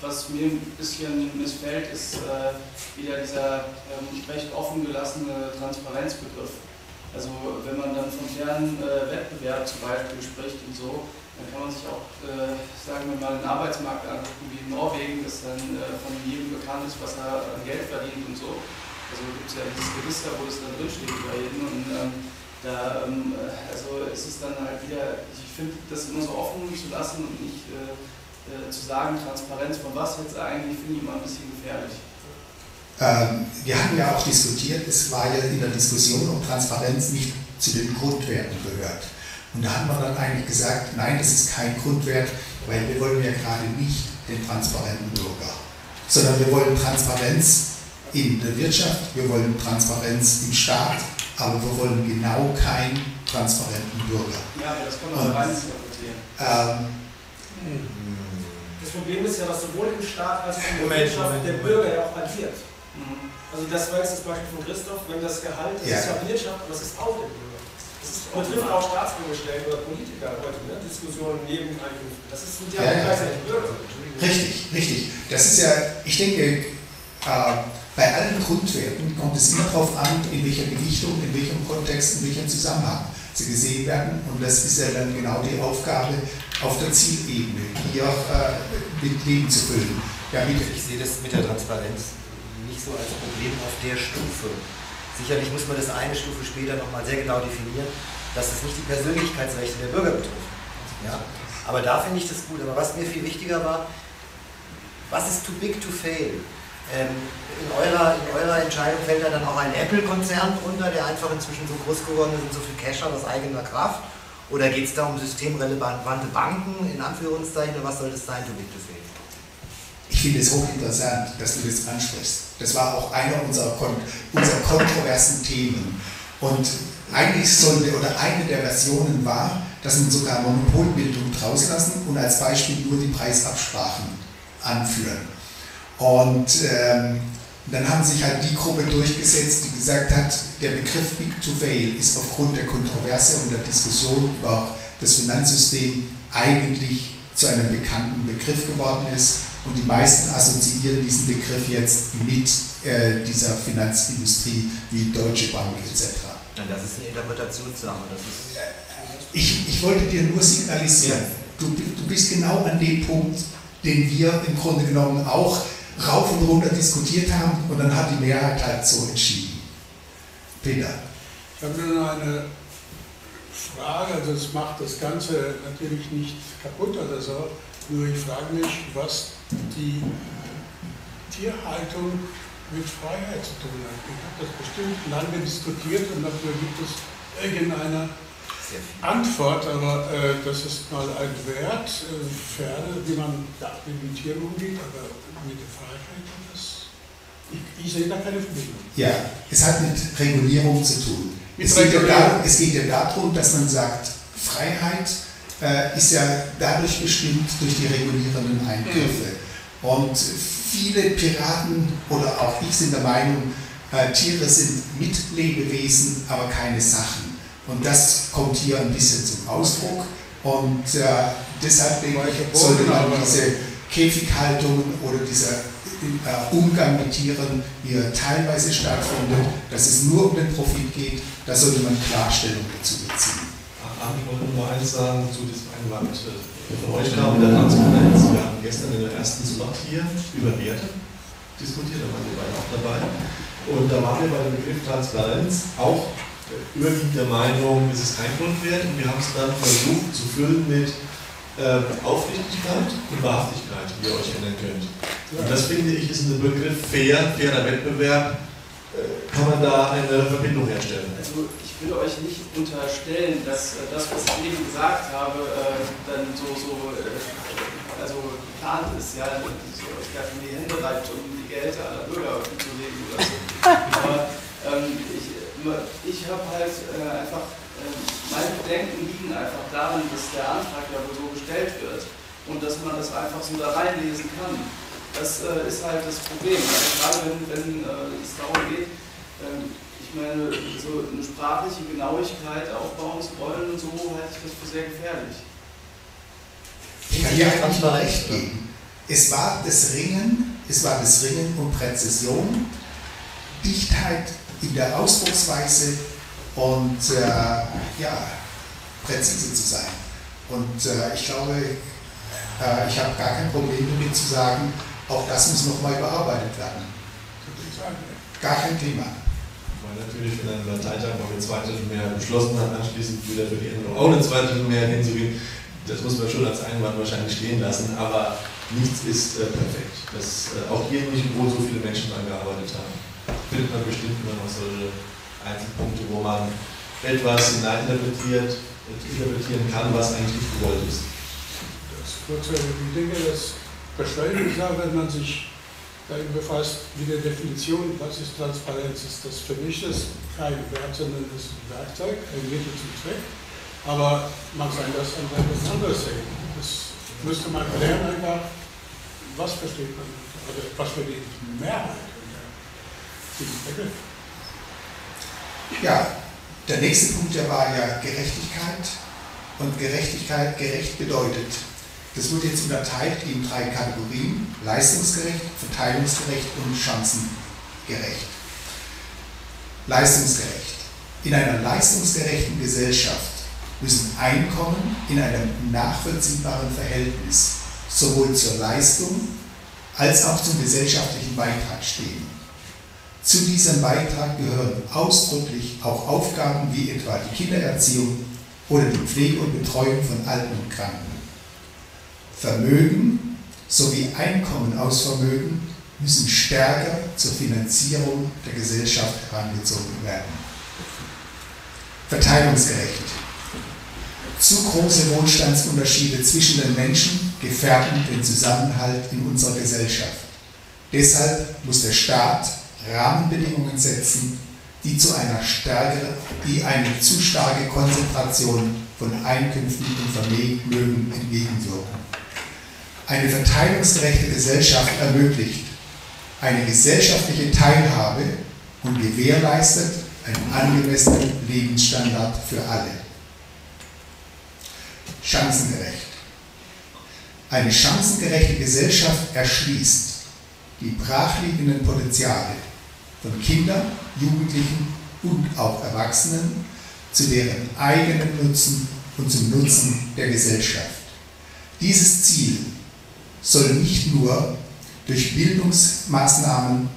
was mir ein bisschen missfällt, ist äh, wieder dieser ähm, recht offen gelassene Transparenzbegriff. Also wenn man dann vom fairen äh, Wettbewerb zum Beispiel spricht und so, dann kann man sich auch, äh, sagen wir mal, einen Arbeitsmarkt angucken wie in Norwegen, das dann äh, von jedem bekannt ist, was er an Geld verdient und so. Also gibt es ja dieses Register, wo das dann drinsteht über jeden. Und ähm, da, ähm, also ist es dann halt wieder, ich finde das immer so offen zu lassen und nicht äh, äh, zu sagen, Transparenz von was jetzt eigentlich, finde ich immer ein bisschen gefährlich. Ähm, wir hatten ja auch diskutiert, es war ja in der Diskussion, ob Transparenz nicht zu den Grundwerten gehört. Und da hat man dann eigentlich gesagt, nein, das ist kein Grundwert, weil wir wollen ja gerade nicht den transparenten Bürger, sondern wir wollen Transparenz in der Wirtschaft, wir wollen Transparenz im Staat, aber wir wollen genau keinen transparenten Bürger. Ja, aber das kann man rein interpretieren. Ähm, das Problem ist ja, dass sowohl im Staat als auch in der Wirtschaft der Bürger ja auch agiert. Mhm. Also das war jetzt das Beispiel von Christoph, wenn das Gehalt, das ja. ist ja Wirtschaft, aber es ist auch der Bürger. Das ist, betrifft auch Staatsbürgerstellen oder Politiker heute, ne? Diskussionen, Nebeneinkünfte. Das ist ja, ja, gleichzeitig Bürger. Richtig, richtig. Das ist ja, ich denke, äh, bei allen Grundwerten kommt es immer darauf an, in welcher Gewichtung, in welchem Kontext, in welchem Zusammenhang sie gesehen werden. Und das ist ja dann genau die Aufgabe auf der Zielebene, hier äh, mit Leben zu füllen. Ja. Ich sehe das mit der Transparenz nicht so als Problem auf der Stufe. Sicherlich muss man das eine Stufe später nochmal sehr genau definieren, dass es nicht die Persönlichkeitsrechte der Bürger betrifft. Ja? Aber da finde ich das gut. Aber was mir viel wichtiger war, was ist too big to fail? Ähm, in, eurer, in eurer Entscheidung fällt da dann auch ein Apple-Konzern drunter, der einfach inzwischen so groß geworden ist und so viel Cash hat aus eigener Kraft. Oder geht es da um systemrelevante Banken, in Anführungszeichen, oder was soll das sein, too big to fail? Ich finde es hochinteressant, dass du das ansprichst. Das war auch einer unserer, unserer kontroversen Themen. Und eigentlich sollte, oder eine der Versionen war, dass man sogar Monopolbildung draus lassen und als Beispiel nur die Preisabsprachen anführen. Und ähm, dann haben sich halt die Gruppe durchgesetzt, die gesagt hat, der Begriff Big to Fail ist aufgrund der Kontroverse und der Diskussion über das Finanzsystem eigentlich zu einem bekannten Begriff geworden ist. Und die meisten assoziieren diesen Begriff jetzt mit äh, dieser Finanzindustrie wie Deutsche Bank etc. das ist eine Interpretationssache. ich, ich wollte dir nur signalisieren, du, du bist genau an dem Punkt, den wir im Grunde genommen auch rauf und runter diskutiert haben und dann hat die Mehrheit halt so entschieden. Peter. Ich habe nur noch eine Frage, also es macht das Ganze natürlich nicht kaputt oder so, nur ich frage mich, was die Tierhaltung mit Freiheit zu tun hat. Ich habe das bestimmt lange diskutiert und dafür gibt es irgendeine Antwort, aber äh, das ist mal ein Wert, äh, Pferde, wie man ja, mit den Tieren umgeht, aber mit der Freiheit, das, ich, ich sehe da keine Verbindung. Ja, es hat mit Regulierung zu tun. Es geht, ja darum, es geht, ja darum, dass man sagt, Freiheit äh, ist ja dadurch bestimmt durch die regulierenden Eingriffe. Mhm. Und viele Piraten oder auch ich sind der Meinung, äh, Tiere sind Mitlebewesen, aber keine Sachen. Und das kommt hier ein bisschen zum Ausdruck. Und äh, deshalb denke ich, sollte man diese Käfighaltung oder dieser äh, Umgang mit Tieren, wie er teilweise stattfindet, dass es nur um den Profit geht, da sollte man Klarstellung dazu beziehen. Ich wollte nur eins sagen zu diesem Einwand. Von euch kam in der Transparenz. Wir haben gestern in der ersten Slot hier über Werte diskutiert, da waren wir beide auch dabei. Und da waren wir bei dem Begriff Transparenz auch überwiegend der Meinung, es ist kein Grundwert und wir haben es dann versucht zu füllen mit äh, Aufrichtigkeit und Wahrhaftigkeit, wie ihr euch nennen könnt. Und das finde ich ist ein Begriff fair, fairer Wettbewerb. Äh, kann man da eine Verbindung herstellen? Also ich will euch nicht unterstellen, dass äh, das, was ich eben gesagt habe, äh, dann so, so äh, also geplant ist, ja, dass euch in die Hände reibt, um die Gehälter aller Bürger zu legen oder so. Aber ähm, ich, ich habe halt äh, einfach, äh, meine Bedenken liegen einfach darin, dass der Antrag ja wohl so gestellt wird und dass man das einfach so da reinlesen kann. Das äh, ist halt das Problem. Also gerade wenn, wenn äh, es darum geht, ähm, ich meine, so eine sprachliche Genauigkeit aufbauen zu wollen und so halte ich das für sehr gefährlich. Ich kann dir eigentlich recht geben. Es war das Ringen, es war das Ringen um Präzision, Dichtheit in der Ausdrucksweise und äh, ja, präzise zu sein. Und äh, ich glaube, äh, ich habe gar kein Problem damit zu sagen, auch das muss nochmal bearbeitet werden. Gar kein Thema. Weil natürlich, wenn ein Parteitag noch mit zwei Drittel mehr beschlossen hat, anschließend wieder für die Änderung auch eine zwei Drittel mehr hinzugehen, das muss man schon als Einwand wahrscheinlich stehen lassen, aber nichts ist äh, perfekt. Dass äh, auch hier nicht, wo so viele Menschen daran gearbeitet haben, findet man bestimmt immer noch solche Einzelpunkte, wo man etwas hineininterpretiert, interpretieren kann, was eigentlich gewollt ist. Das kurze, ich denke, das beschleunigt ist, wenn man sich damit befasst, mit der Definition, was ist Transparenz, ist das für mich das kein Wert, sondern das ist ein Werkzeug, ein Mittel zum Zweck. Aber man kann das an etwas anderes sehen. Das müsste man klären einfach, was versteht man, oder was für die Mehrheit dieses Begriff. Ja, der nächste Punkt, der war ja Gerechtigkeit. Und Gerechtigkeit, gerecht bedeutet, das wird jetzt unterteilt in drei Kategorien, leistungsgerecht, verteilungsgerecht und chancengerecht. Leistungsgerecht. In einer leistungsgerechten Gesellschaft müssen Einkommen in einem nachvollziehbaren Verhältnis sowohl zur Leistung als auch zum gesellschaftlichen Beitrag stehen. Zu diesem Beitrag gehören ausdrücklich auch Aufgaben wie etwa die Kindererziehung oder die Pflege und Betreuung von Alten und Kranken. Vermögen sowie Einkommen aus Vermögen müssen stärker zur Finanzierung der Gesellschaft herangezogen werden. Verteilungsgerecht. Zu große Wohlstandsunterschiede zwischen den Menschen gefährden den Zusammenhalt in unserer Gesellschaft. Deshalb muss der Staat Rahmenbedingungen setzen, die zu einer stärkeren, die eine zu starke Konzentration von Einkünften und Vermögen entgegenwirken. Eine verteilungsgerechte Gesellschaft ermöglicht eine gesellschaftliche Teilhabe und gewährleistet einen angemessenen Lebensstandard für alle. Chancengerecht. Eine chancengerechte Gesellschaft erschließt die brachliegenden Potenziale von Kindern, Jugendlichen und auch Erwachsenen zu deren eigenen Nutzen und zum Nutzen der Gesellschaft. Dieses Ziel soll nicht nur durch Bildungsmaßnahmen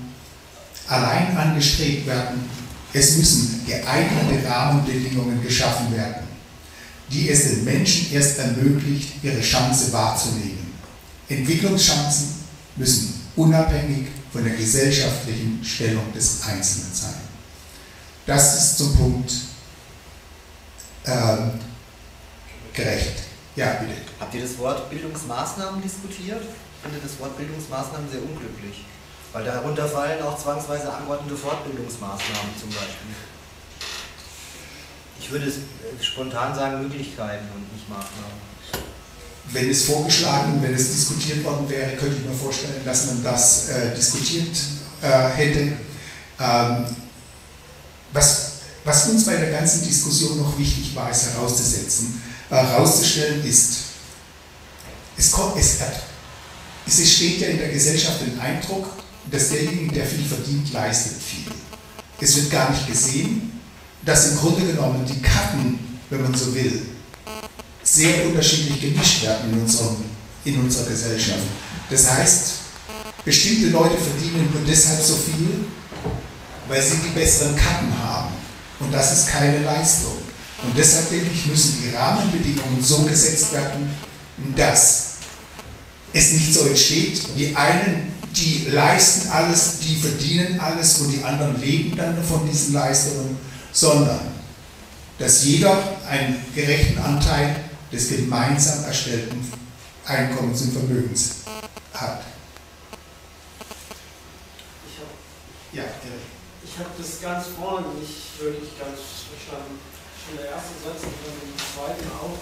allein angestrebt werden, es müssen geeignete Rahmenbedingungen geschaffen werden, die es den Menschen erst ermöglicht, ihre Chance wahrzunehmen. Entwicklungschancen müssen unabhängig von der gesellschaftlichen Stellung des Einzelnen sein. Das ist zum Punkt ähm, gerecht. Ja, bitte. Habt ihr das Wort Bildungsmaßnahmen diskutiert? Ich finde das Wort Bildungsmaßnahmen sehr unglücklich, weil darunter fallen auch zwangsweise anordnende Fortbildungsmaßnahmen zum Beispiel. Ich würde äh, spontan sagen Möglichkeiten und nicht Maßnahmen wenn es vorgeschlagen, wenn es diskutiert worden wäre, könnte ich mir vorstellen, dass man das äh, diskutiert äh, hätte. Ähm, was, was, uns bei der ganzen Diskussion noch wichtig war, es herauszusetzen, äh, herauszustellen ist, es, kommt, es, es entsteht ja in der Gesellschaft den Eindruck, dass derjenige, der viel verdient, leistet viel. Es wird gar nicht gesehen, dass im Grunde genommen die Karten, wenn man so will, sehr unterschiedlich gemischt werden in, unserem, in unserer Gesellschaft. Das heißt, bestimmte Leute verdienen nur deshalb so viel, weil sie die besseren Karten haben. Und das ist keine Leistung. Und deshalb denke ich, müssen die Rahmenbedingungen so gesetzt werden, dass es nicht so entsteht, die einen die leisten alles, die verdienen alles und die anderen leben dann von diesen Leistungen, sondern dass jeder einen gerechten Anteil des gemeinsam erstellten Einkommens und Vermögens hat. Ich habe ja. hab das ganz vorne nicht wirklich ganz verstanden. Schon der erste Satz und dann den zweiten auch.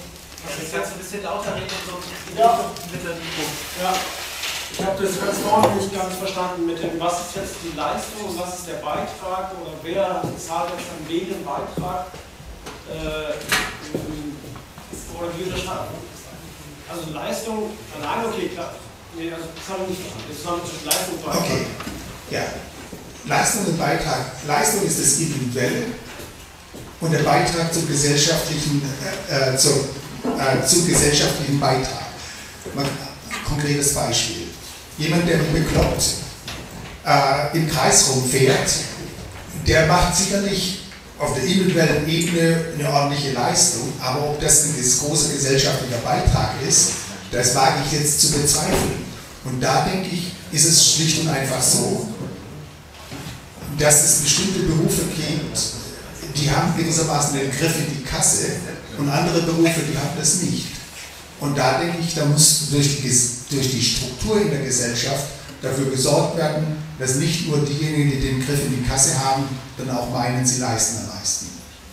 Jetzt kannst du ein bisschen lauter reden und so ja. mit der Mikro. Ja, ich habe das ganz vorne nicht ganz verstanden mit dem, was ist jetzt die Leistung und was ist der Beitrag oder wer zahlt jetzt an wen den Beitrag. Äh, wie unterscheiden. Also Leistung, allein okay, klar. Nee, also das haben wir nicht verstanden. Das haben zwischen Leistung und Beitrag. Okay, ja. Leistung und Beitrag. Leistung ist das Individuelle und der Beitrag zum gesellschaftlichen, äh, zum, äh, zum gesellschaftlichen Beitrag. Mal ein konkretes Beispiel. Jemand, der bekloppt äh, im Kreis rumfährt, der macht sicherlich auf der individuellen Ebene eine ordentliche Leistung, aber ob das ein großer gesellschaftlicher Beitrag ist, das wage ich jetzt zu bezweifeln. Und da denke ich, ist es schlicht und einfach so, dass es bestimmte Berufe gibt, die haben gewissermaßen den Griff in die Kasse und andere Berufe, die haben das nicht. Und da denke ich, da muss durch die, durch die Struktur in der Gesellschaft dafür gesorgt werden, dass nicht nur diejenigen, die den Griff in die Kasse haben, dann auch meinen, sie leisten am meisten.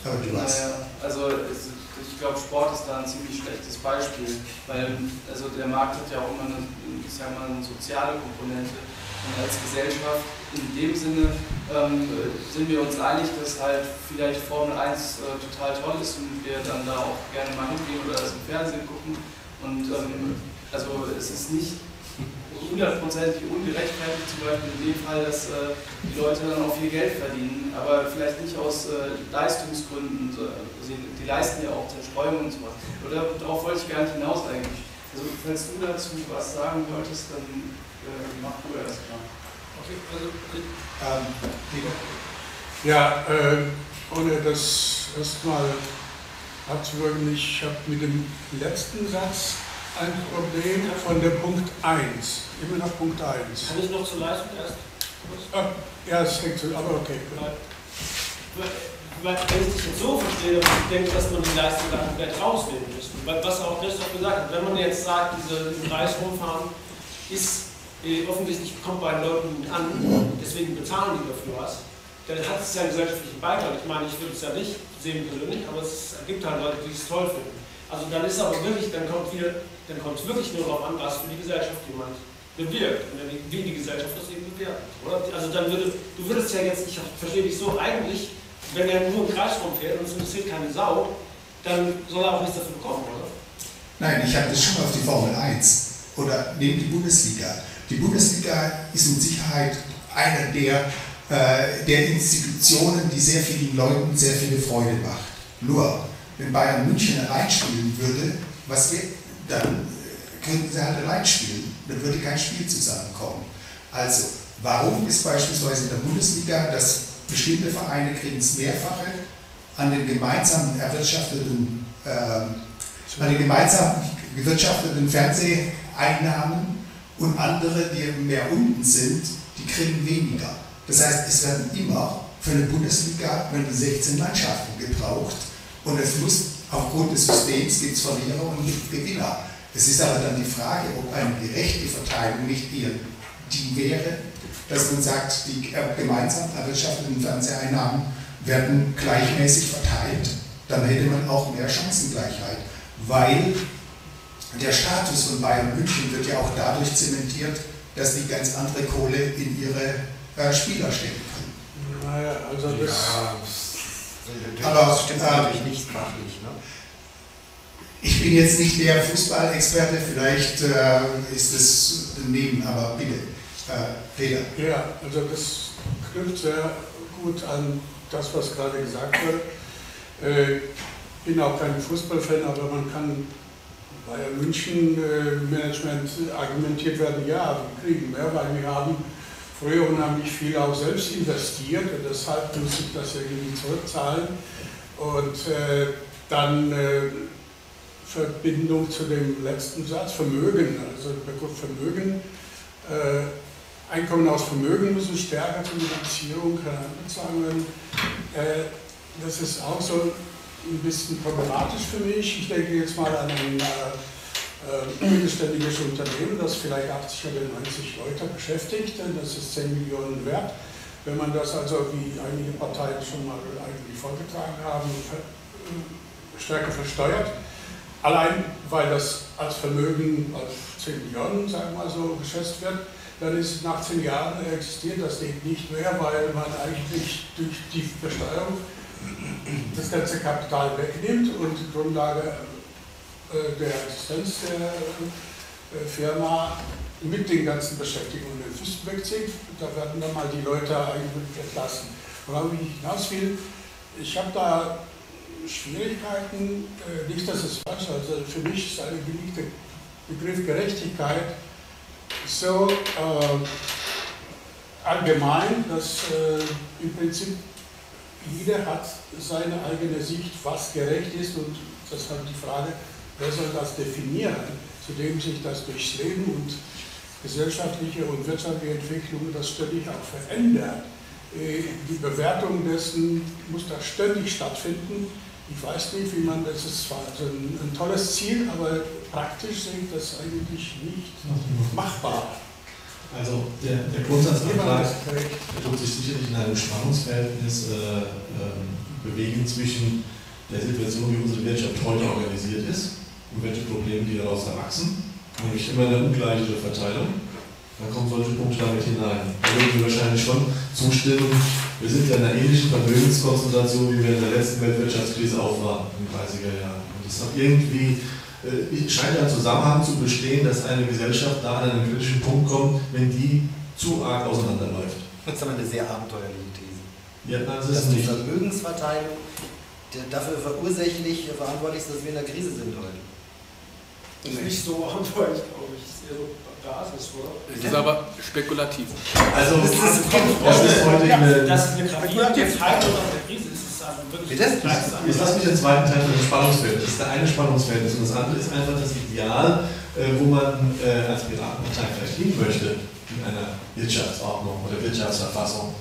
Aber du weißt. Naja, also ich glaube, Sport ist da ein ziemlich schlechtes Beispiel, weil also der Markt hat ja auch immer eine, ich sag mal, eine soziale Komponente. Und als Gesellschaft in dem Sinne ähm, sind wir uns einig, dass halt vielleicht Formel 1 äh, total toll ist und wir dann da auch gerne mal hingehen oder das im Fernsehen gucken. Und ähm, also es ist nicht hundertprozentig ungerechtfertigt, zum Beispiel in dem Fall, dass äh, die Leute dann auch viel Geld verdienen, aber vielleicht nicht aus äh, Leistungsgründen. Also die leisten ja auch Zerstreuung und sowas. Oder darauf wollte ich gar nicht hinaus eigentlich. Also falls du dazu was sagen wolltest, dann äh, mach du erst mal. Okay, also ähm, Ja, äh, ohne das erstmal abzuwürgen, ich habe mit dem letzten Satz ein Problem von dem Punkt 1. Immer noch Punkt 1. Kann ich noch zur Leistung erst? Ah, ja, es hängt zu, aber okay. Wenn ich dich jetzt so verstehe, dann denke ich, dass man die Leistung dann komplett rausnehmen müsste. Was auch Christoph gesagt hat, wenn man jetzt sagt, diese, diesen Reis rumfahren ist äh, offensichtlich kommt bei den Leuten an, deswegen bezahlen die dafür was, dann hat es ja einen gesellschaftlichen Beitrag. Ich meine, ich würde es ja nicht sehen persönlich, aber es gibt halt Leute, die es toll finden. Also dann ist aber wirklich, dann kommt wieder dann kommt es wirklich nur darauf an, was für die Gesellschaft jemand bewirkt und wie die Gesellschaft das eben bewirkt. Oder? Also dann würde, du würdest ja jetzt, ich verstehe dich so, eigentlich, wenn er nur im Kreis rumfährt und es interessiert keine Sau, dann soll er auch nichts dafür bekommen, oder? Nein, ich habe das schon auf die Formel 1 oder neben die Bundesliga. Die Bundesliga ist mit Sicherheit einer der, äh, der Institutionen, die sehr vielen Leuten sehr viele Freude macht. Nur, wenn Bayern München allein spielen würde, was wir, dann könnten sie halt allein spielen. Dann würde kein Spiel zusammenkommen. Also, warum ist beispielsweise in der Bundesliga, dass bestimmte Vereine kriegen es mehrfache an den gemeinsamen erwirtschafteten, äh, an den gemeinsam gewirtschafteten Fernseheinnahmen und andere, die mehr unten sind, die kriegen weniger. Das heißt, es werden immer für eine Bundesliga werden 16 Mannschaften gebraucht und es muss aufgrund des Systems gibt es Verlierer und nicht Gewinner. Es ist aber dann die Frage, ob eine gerechte Verteilung nicht eher die wäre, dass man sagt, die gemeinsam erwirtschafteten Fernseheinnahmen werden gleichmäßig verteilt, dann hätte man auch mehr Chancengleichheit, weil der Status von Bayern München wird ja auch dadurch zementiert, dass die ganz andere Kohle in ihre äh, Spieler stecken können. Naja, also das. Ja, aber das stimmt äh, natürlich nicht fachlich. Ne? Ich bin jetzt nicht der Fußballexperte, vielleicht äh, ist es daneben, aber bitte, äh, Peter. Ja, also das knüpft sehr gut an das, was gerade gesagt wird. Ich äh, bin auch kein Fußballfan, aber man kann Bayern München äh, Management argumentiert werden, ja, wir kriegen mehr, weil wir haben früher unheimlich viel auch selbst investiert und deshalb muss ich das irgendwie zurückzahlen. Und äh, dann äh, Verbindung zu dem letzten Satz, Vermögen, also Begriff Vermögen, äh, Einkommen aus Vermögen müssen stärker zur Finanzierung herangezogen werden. Äh, das ist auch so ein bisschen problematisch für mich. Ich denke jetzt mal an ein äh, mittelständiges Unternehmen, das vielleicht 80 oder 90 Leute beschäftigt, denn das ist 10 Millionen wert. Wenn man das also, wie einige Parteien schon mal eigentlich vorgetragen haben, äh, stärker versteuert, allein weil das als Vermögen auf 10 Millionen, sagen wir mal so, geschätzt wird, dann ist nach 10 Jahren existiert das Ding nicht mehr, weil man eigentlich durch die Besteuerung das ganze Kapital wegnimmt und die Grundlage der Existenz der äh, Firma mit den ganzen Beschäftigungen den Füßen wegzieht. Da werden dann mal die Leute eigentlich entlassen. Worauf ich hinaus will, ich habe da Schwierigkeiten, äh, nicht, dass es falsch ist, also für mich ist ein beliebter Begriff Gerechtigkeit so äh, allgemein, dass äh, im Prinzip jeder hat seine eigene Sicht, was gerecht ist und das halt die Frage, wer soll das definieren, zudem sich das durchs Leben und gesellschaftliche und wirtschaftliche Entwicklung das ständig auch verändert. Äh, die Bewertung dessen muss da ständig stattfinden. Ich weiß nicht, wie man das ist zwar also ein, ein tolles Ziel, aber praktisch sehe ich das eigentlich nicht machbar. Also der, der Grundsatzantrag tut sich sicherlich in einem Spannungsverhältnis äh, äh, bewegen zwischen der Situation, wie unsere Wirtschaft heute organisiert ist und welche Probleme die daraus erwachsen, nämlich immer eine ungleichere Verteilung. Dann kommen solche Punkte damit hinein. Da würden wir wahrscheinlich schon zustimmen, wir sind ja in einer ähnlichen Vermögenskonzentration, wie wir in der letzten Weltwirtschaftskrise auch waren, in den 30er Jahren. Und das hat irgendwie äh, scheint ein Zusammenhang zu bestehen, dass eine Gesellschaft da an einen kritischen Punkt kommt, wenn die zu arg auseinanderläuft. Das ist aber eine sehr abenteuerliche These. Ja, das ist dass nicht. die Vermögensverteilung dafür verursächlich verantwortlich ist, dass wir in der Krise sind heute. Das ist nicht so abenteuerlich, glaube ich. Das ist eher so Basis, oder? Das ist aber spekulativ. Also, das ist, das ist heute eine. Das ist eine gravierende Teilung der Krise. Das ist also wirklich. Jetzt lass mich den zweiten Teil von dem Spannungsfeld. Das ist der eine Spannungsfeld. Und das andere ist einfach das Ideal, äh, wo man äh, als Piratenpartei vielleicht hin möchte in einer Wirtschaftsordnung oder Wirtschaftsverfassung.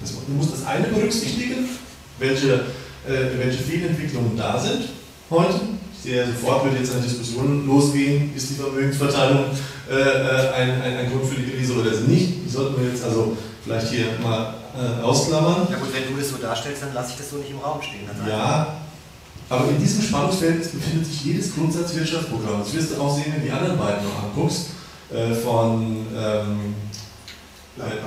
Das, du musst das eine berücksichtigen, welche, äh, welche Fehlentwicklungen da sind heute. Ich sehe sofort, wird jetzt eine Diskussion losgehen, ist die Vermögensverteilung äh, ein, ein, ein Grund für die Krise oder ist es nicht. Die sollten wir jetzt also vielleicht hier mal äh, ausklammern. Ja gut, wenn du das so darstellst, dann lasse ich das so nicht im Raum stehen. ja, aber in diesem Spannungsfeld befindet sich jedes Grundsatzwirtschaftsprogramm. Das wirst du auch sehen, wenn du die anderen beiden noch anguckst. Äh, von ähm,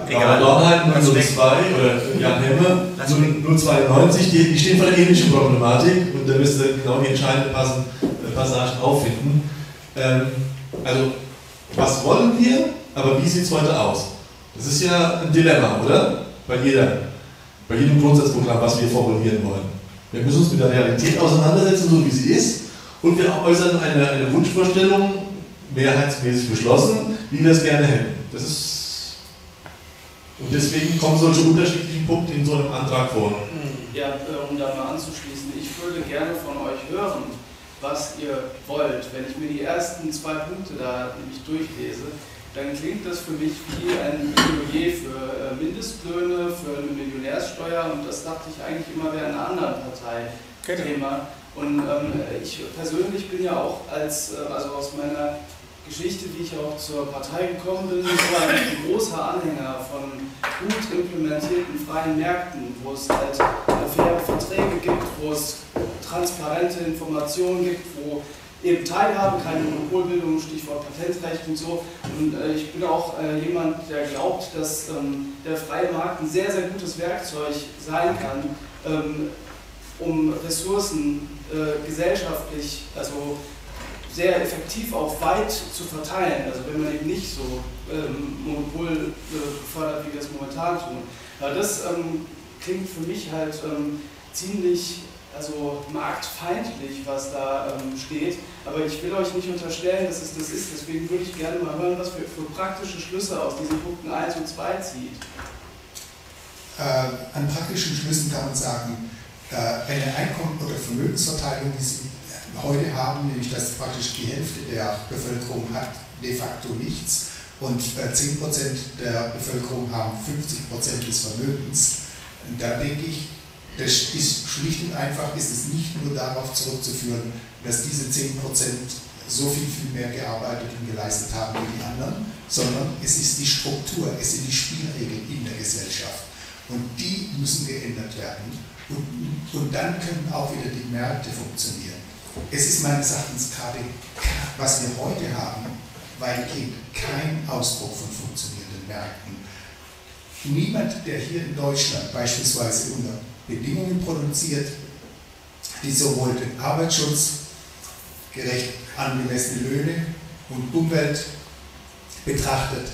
Egal, Dornheim 002 oder Jan Hemme 092, die, die stehen vor der ähnlichen Problematik und da müsst ihr genau die entscheidenden äh, Passagen auffinden. Ähm, also, was wollen wir, aber wie sieht es heute aus? Das ist ja ein Dilemma, oder? Bei, jeder, bei jedem Grundsatzprogramm, was wir formulieren wollen. Wir müssen uns mit der Realität auseinandersetzen, so wie sie ist, und wir äußern eine, eine Wunschvorstellung, mehrheitsmäßig beschlossen, wie wir es gerne hätten. Das ist und deswegen kommen solche unterschiedlichen Punkte in so einem Antrag vor. Ja, um da mal anzuschließen, ich würde gerne von euch hören, was ihr wollt. Wenn ich mir die ersten zwei Punkte da nämlich durchlese, dann klingt das für mich wie ein Plädoyer für äh, Mindestlöhne, für eine Millionärssteuer und das dachte ich eigentlich immer wäre einer anderen Partei Thema. Und ähm, ich persönlich bin ja auch als, äh, also aus meiner Geschichte, wie ich auch zur Partei gekommen bin, war ein großer Anhänger von gut implementierten freien Märkten, wo es halt faire Verträge gibt, wo es transparente Informationen gibt, wo eben Teilhabe, keine Monopolbildung, Stichwort Patentrecht und so. Und äh, ich bin auch äh, jemand, der glaubt, dass ähm, der freie Markt ein sehr, sehr gutes Werkzeug sein kann, ähm, um Ressourcen äh, gesellschaftlich, also sehr effektiv auch weit zu verteilen. Also wenn man eben nicht so ähm, Monopol äh, fördert, wie wir es momentan tun. Aber das ähm, klingt für mich halt ähm, ziemlich also marktfeindlich, was da ähm, steht. Aber ich will euch nicht unterstellen, dass es das ist. Deswegen würde ich gerne mal hören, was für, für praktische Schlüsse aus diesen Punkten 1 und 2 zieht. Äh, an praktischen Schlüssen kann man sagen, äh, eine Einkommen- oder Vermögensverteilung, wie sie heute haben, nämlich dass praktisch die Hälfte der Bevölkerung hat de facto nichts und 10% äh, der Bevölkerung haben 50% des Vermögens. Da denke ich, das ist schlicht und einfach ist es nicht nur darauf zurückzuführen, dass diese 10% so viel, viel mehr gearbeitet und geleistet haben wie die anderen, sondern es ist die Struktur, es sind die Spielregeln in der Gesellschaft. Und die müssen geändert werden. Und, und dann können auch wieder die Märkte funktionieren. Es ist meines Erachtens gerade, was wir heute haben, weitgehend kein Ausdruck von funktionierenden Märkten. Niemand, der hier in Deutschland beispielsweise unter Bedingungen produziert, die sowohl den Arbeitsschutz, gerecht angemessene Löhne und Umwelt betrachtet,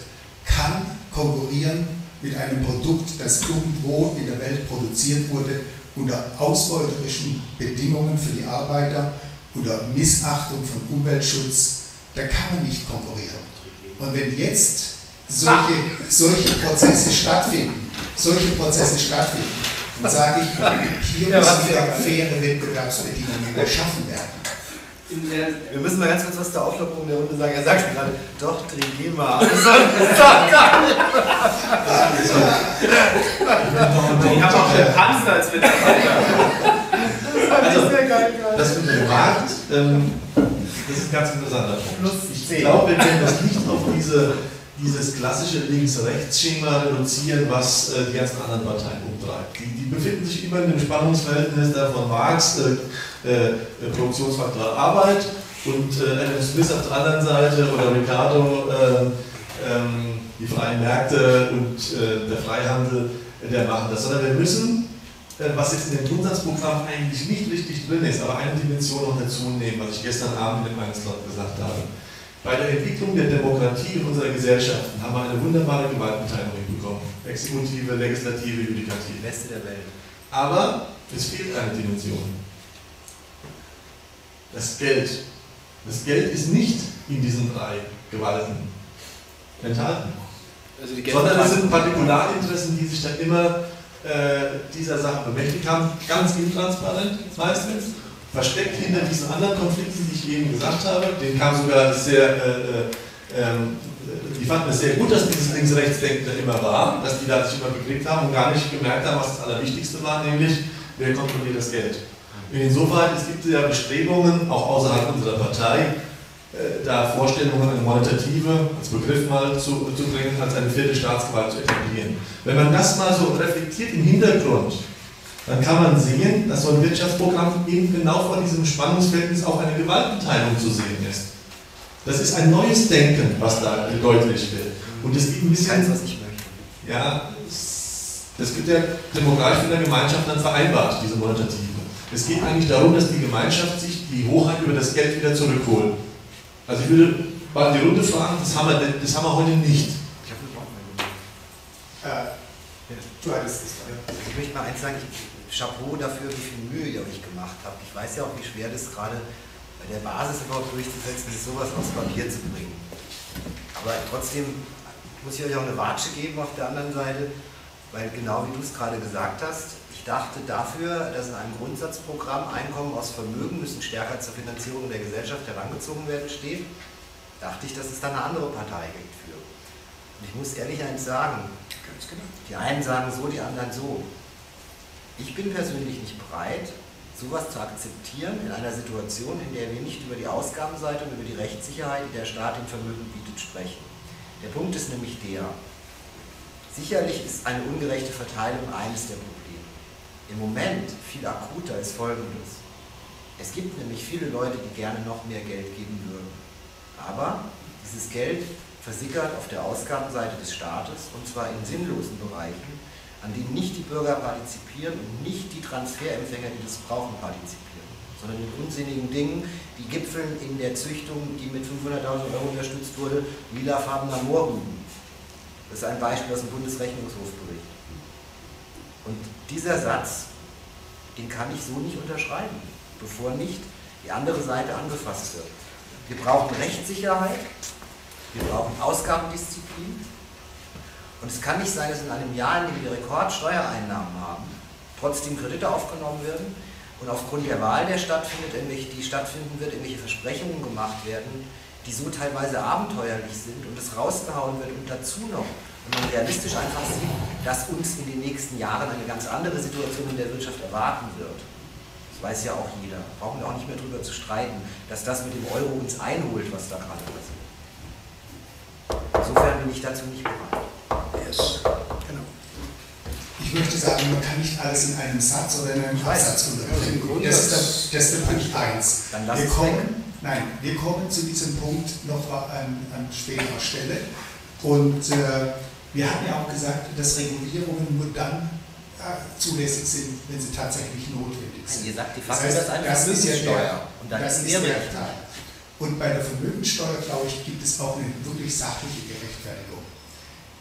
kann konkurrieren mit einem Produkt, das irgendwo in der Welt produziert wurde, unter ausbeuterischen Bedingungen für die Arbeiter, unter Missachtung von Umweltschutz, da kann man nicht konkurrieren. Und wenn jetzt solche, solche Prozesse stattfinden, solche Prozesse stattfinden, dann sage ich, hier müssen wieder faire Wettbewerbsbedingungen geschaffen werden. Wir müssen mal ganz kurz was zur Auflockerung der Runde sagen. Er sagt gerade, doch, Trigema. Ich habe auch den Panzer als Mitarbeiter. Also, das mit dem Markt, ähm, das ist ein ganz interessanter Punkt. Ich glaube, wir können das nicht auf diese, dieses klassische Links-Rechts-Schema reduzieren, was äh, die ganzen anderen Parteien umtreibt. Die, die, befinden sich immer in dem Spannungsverhältnis da von Marx, äh, äh, Produktionsfaktor Arbeit und äh, Adam Smith auf der anderen Seite oder Ricardo, ähm, ähm, die freien Märkte und äh, der Freihandel, der machen das. Sondern wir müssen äh, was jetzt in dem Grundsatzprogramm eigentlich nicht richtig drin ist, aber eine Dimension noch dazu nehmen, was ich gestern Abend in meinem Slot gesagt habe. Bei der Entwicklung der Demokratie in unserer Gesellschaften haben wir eine wunderbare Gewaltenteilung hinbekommen. Exekutive, Legislative, Judikative. Beste der Welt. Aber es fehlt eine Dimension. Das Geld. Das Geld ist nicht in diesen drei Gewalten enthalten. Also Sondern es sind Partikularinteressen, die sich dann immer äh, dieser Sache bemächtigt haben, ganz intransparent meistens, versteckt hinter diesen anderen Konflikten, die ich eben gesagt habe. Den kam sogar sehr, äh, äh, ähm, die fanden es sehr gut, dass dieses Links-Rechts-Denken da immer war, dass die da sich immer gekriegt haben und gar nicht gemerkt haben, was das Allerwichtigste war, nämlich wer kontrolliert das Geld. insofern, es gibt ja Bestrebungen, auch außerhalb unserer Partei, da Vorstellungen eine Monetative als Begriff mal zu, zu bringen, als eine vierte Staatsgewalt zu etablieren. Wenn man das mal so reflektiert im Hintergrund, dann kann man sehen, dass so ein Wirtschaftsprogramm eben genau vor diesem Spannungsverhältnis auch eine Gewaltenteilung zu sehen ist. Das ist ein neues Denken, was da deutlich wird. Und es geht ein bisschen. Ganz, was ich möchte. Ja, das wird ja demokratisch in der Gemeinschaft dann vereinbart, diese Monetative. Es geht eigentlich darum, dass die Gemeinschaft sich die Hoheit über das Geld wieder zurückholt. Also ich würde mal die Runde fragen, das haben wir, das haben wir heute nicht. Ich habe äh, Du hattest es. Ich möchte mal eins sagen, ich, Chapeau dafür, wie viel Mühe ihr euch gemacht habt. Ich weiß ja auch, wie schwer das gerade bei der Basis überhaupt durchzusetzen ist, sowas aufs Papier zu bringen. Aber trotzdem muss ich euch auch eine Watsche geben auf der anderen Seite, weil genau wie du es gerade gesagt hast, dachte dafür, dass in einem Grundsatzprogramm Einkommen aus Vermögen müssen stärker zur Finanzierung der Gesellschaft herangezogen werden steht, dachte ich, dass es da eine andere Partei gibt für. Und ich muss ehrlich eins sagen, genau. die einen sagen so, die anderen so. Ich bin persönlich nicht bereit, sowas zu akzeptieren in einer Situation, in der wir nicht über die Ausgabenseite und über die Rechtssicherheit, die der Staat im Vermögen bietet, sprechen. Der Punkt ist nämlich der, sicherlich ist eine ungerechte Verteilung eines der Probleme. Im Moment viel akuter ist Folgendes. Es gibt nämlich viele Leute, die gerne noch mehr Geld geben würden. Aber dieses Geld versickert auf der Ausgabenseite des Staates und zwar in sinnlosen Bereichen, an denen nicht die Bürger partizipieren und nicht die Transferempfänger, die das brauchen, partizipieren, sondern in unsinnigen Dingen, die gipfeln in der Züchtung, die mit 500.000 Euro unterstützt wurde, lilafarbener Moorrüben. Das ist ein Beispiel aus dem Bundesrechnungshofbericht. Und dieser Satz, den kann ich so nicht unterschreiben, bevor nicht die andere Seite angefasst wird. Wir brauchen Rechtssicherheit, wir brauchen Ausgabendisziplin, und es kann nicht sein, dass in einem Jahr, in dem wir Rekordsteuereinnahmen haben, trotzdem Kredite aufgenommen werden und aufgrund der Wahl, der stattfindet, die stattfinden wird, irgendwelche Versprechungen gemacht werden, die so teilweise abenteuerlich sind und es rausgehauen wird und dazu noch und man realistisch einfach sieht, dass uns in den nächsten Jahren eine ganz andere Situation in der Wirtschaft erwarten wird. Das weiß ja auch jeder. Brauchen wir auch nicht mehr darüber zu streiten, dass das mit dem Euro uns einholt, was da gerade passiert. Insofern bin ich dazu nicht bereit. Yes. Genau. Ich möchte sagen, man kann nicht alles in einem Satz oder in einem Absatz unterbringen. Das ist das, das ist Punkt 1. Dann lass wir kommen, nein, wir kommen zu diesem Punkt noch an, an späterer Stelle. Und äh, wir haben ja auch gesagt, dass Regulierungen nur dann äh, zulässig sind, wenn sie tatsächlich notwendig sind. Ihr sagt, die Das Faktor heißt, ist eine das ist ja Vermögenssteuer. Und dann das ist der. Teil. Und bei der Vermögenssteuer, glaube ich, gibt es auch eine wirklich sachliche Gerechtfertigung.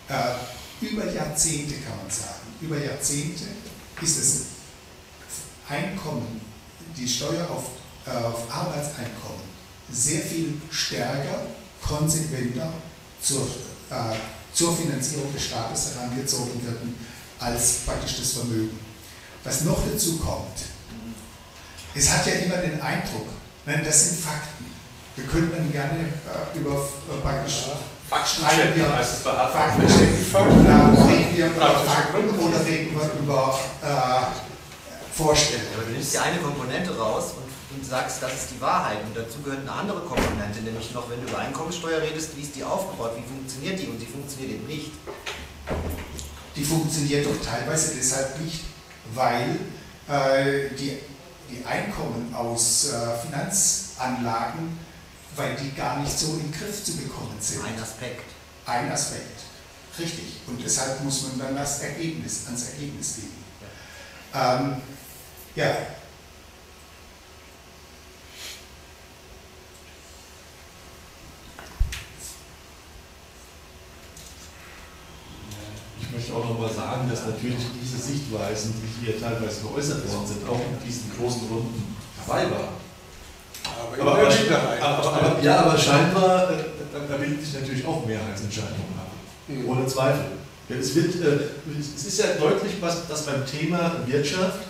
Äh, über Jahrzehnte kann man sagen, über Jahrzehnte ist das Einkommen, die Steuer auf, äh, auf Arbeitseinkommen sehr viel stärker, konsequenter zur, äh, zur Finanzierung des Staates herangezogen wird als praktisch das Vermögen. Was noch dazu kommt, es hat ja immer den Eindruck, nein, das sind Fakten. Wir können dann gerne äh, über äh, praktisch bei Hartmann. Faktencheck, äh, reden wir über Fakten oder reden wir über äh, Vorstellungen. Aber du nimmst ja eine Komponente raus und sagst, das ist die Wahrheit. Und dazu gehört eine andere Komponente, nämlich noch, wenn du über Einkommensteuer redest, wie ist die aufgebaut, wie funktioniert die und sie funktioniert eben nicht. Die funktioniert doch teilweise deshalb nicht, weil äh, die, die Einkommen aus äh, Finanzanlagen, weil die gar nicht so in den Griff zu bekommen sind. Ein Aspekt. Ein Aspekt. Richtig. Und deshalb muss man dann das Ergebnis, ans Ergebnis gehen. Ähm, ja. Ich möchte auch nochmal sagen, dass natürlich diese Sichtweisen, die hier teilweise geäußert worden sind, auch in diesen großen Runden dabei waren. Aber, Aber, in aber, aber, aber, ja, aber scheinbar, äh, da, da bilden sich natürlich auch Mehrheitsentscheidungen ab. Hm. Ohne Zweifel. Es, wird, äh, es ist ja deutlich, was, dass beim Thema Wirtschaft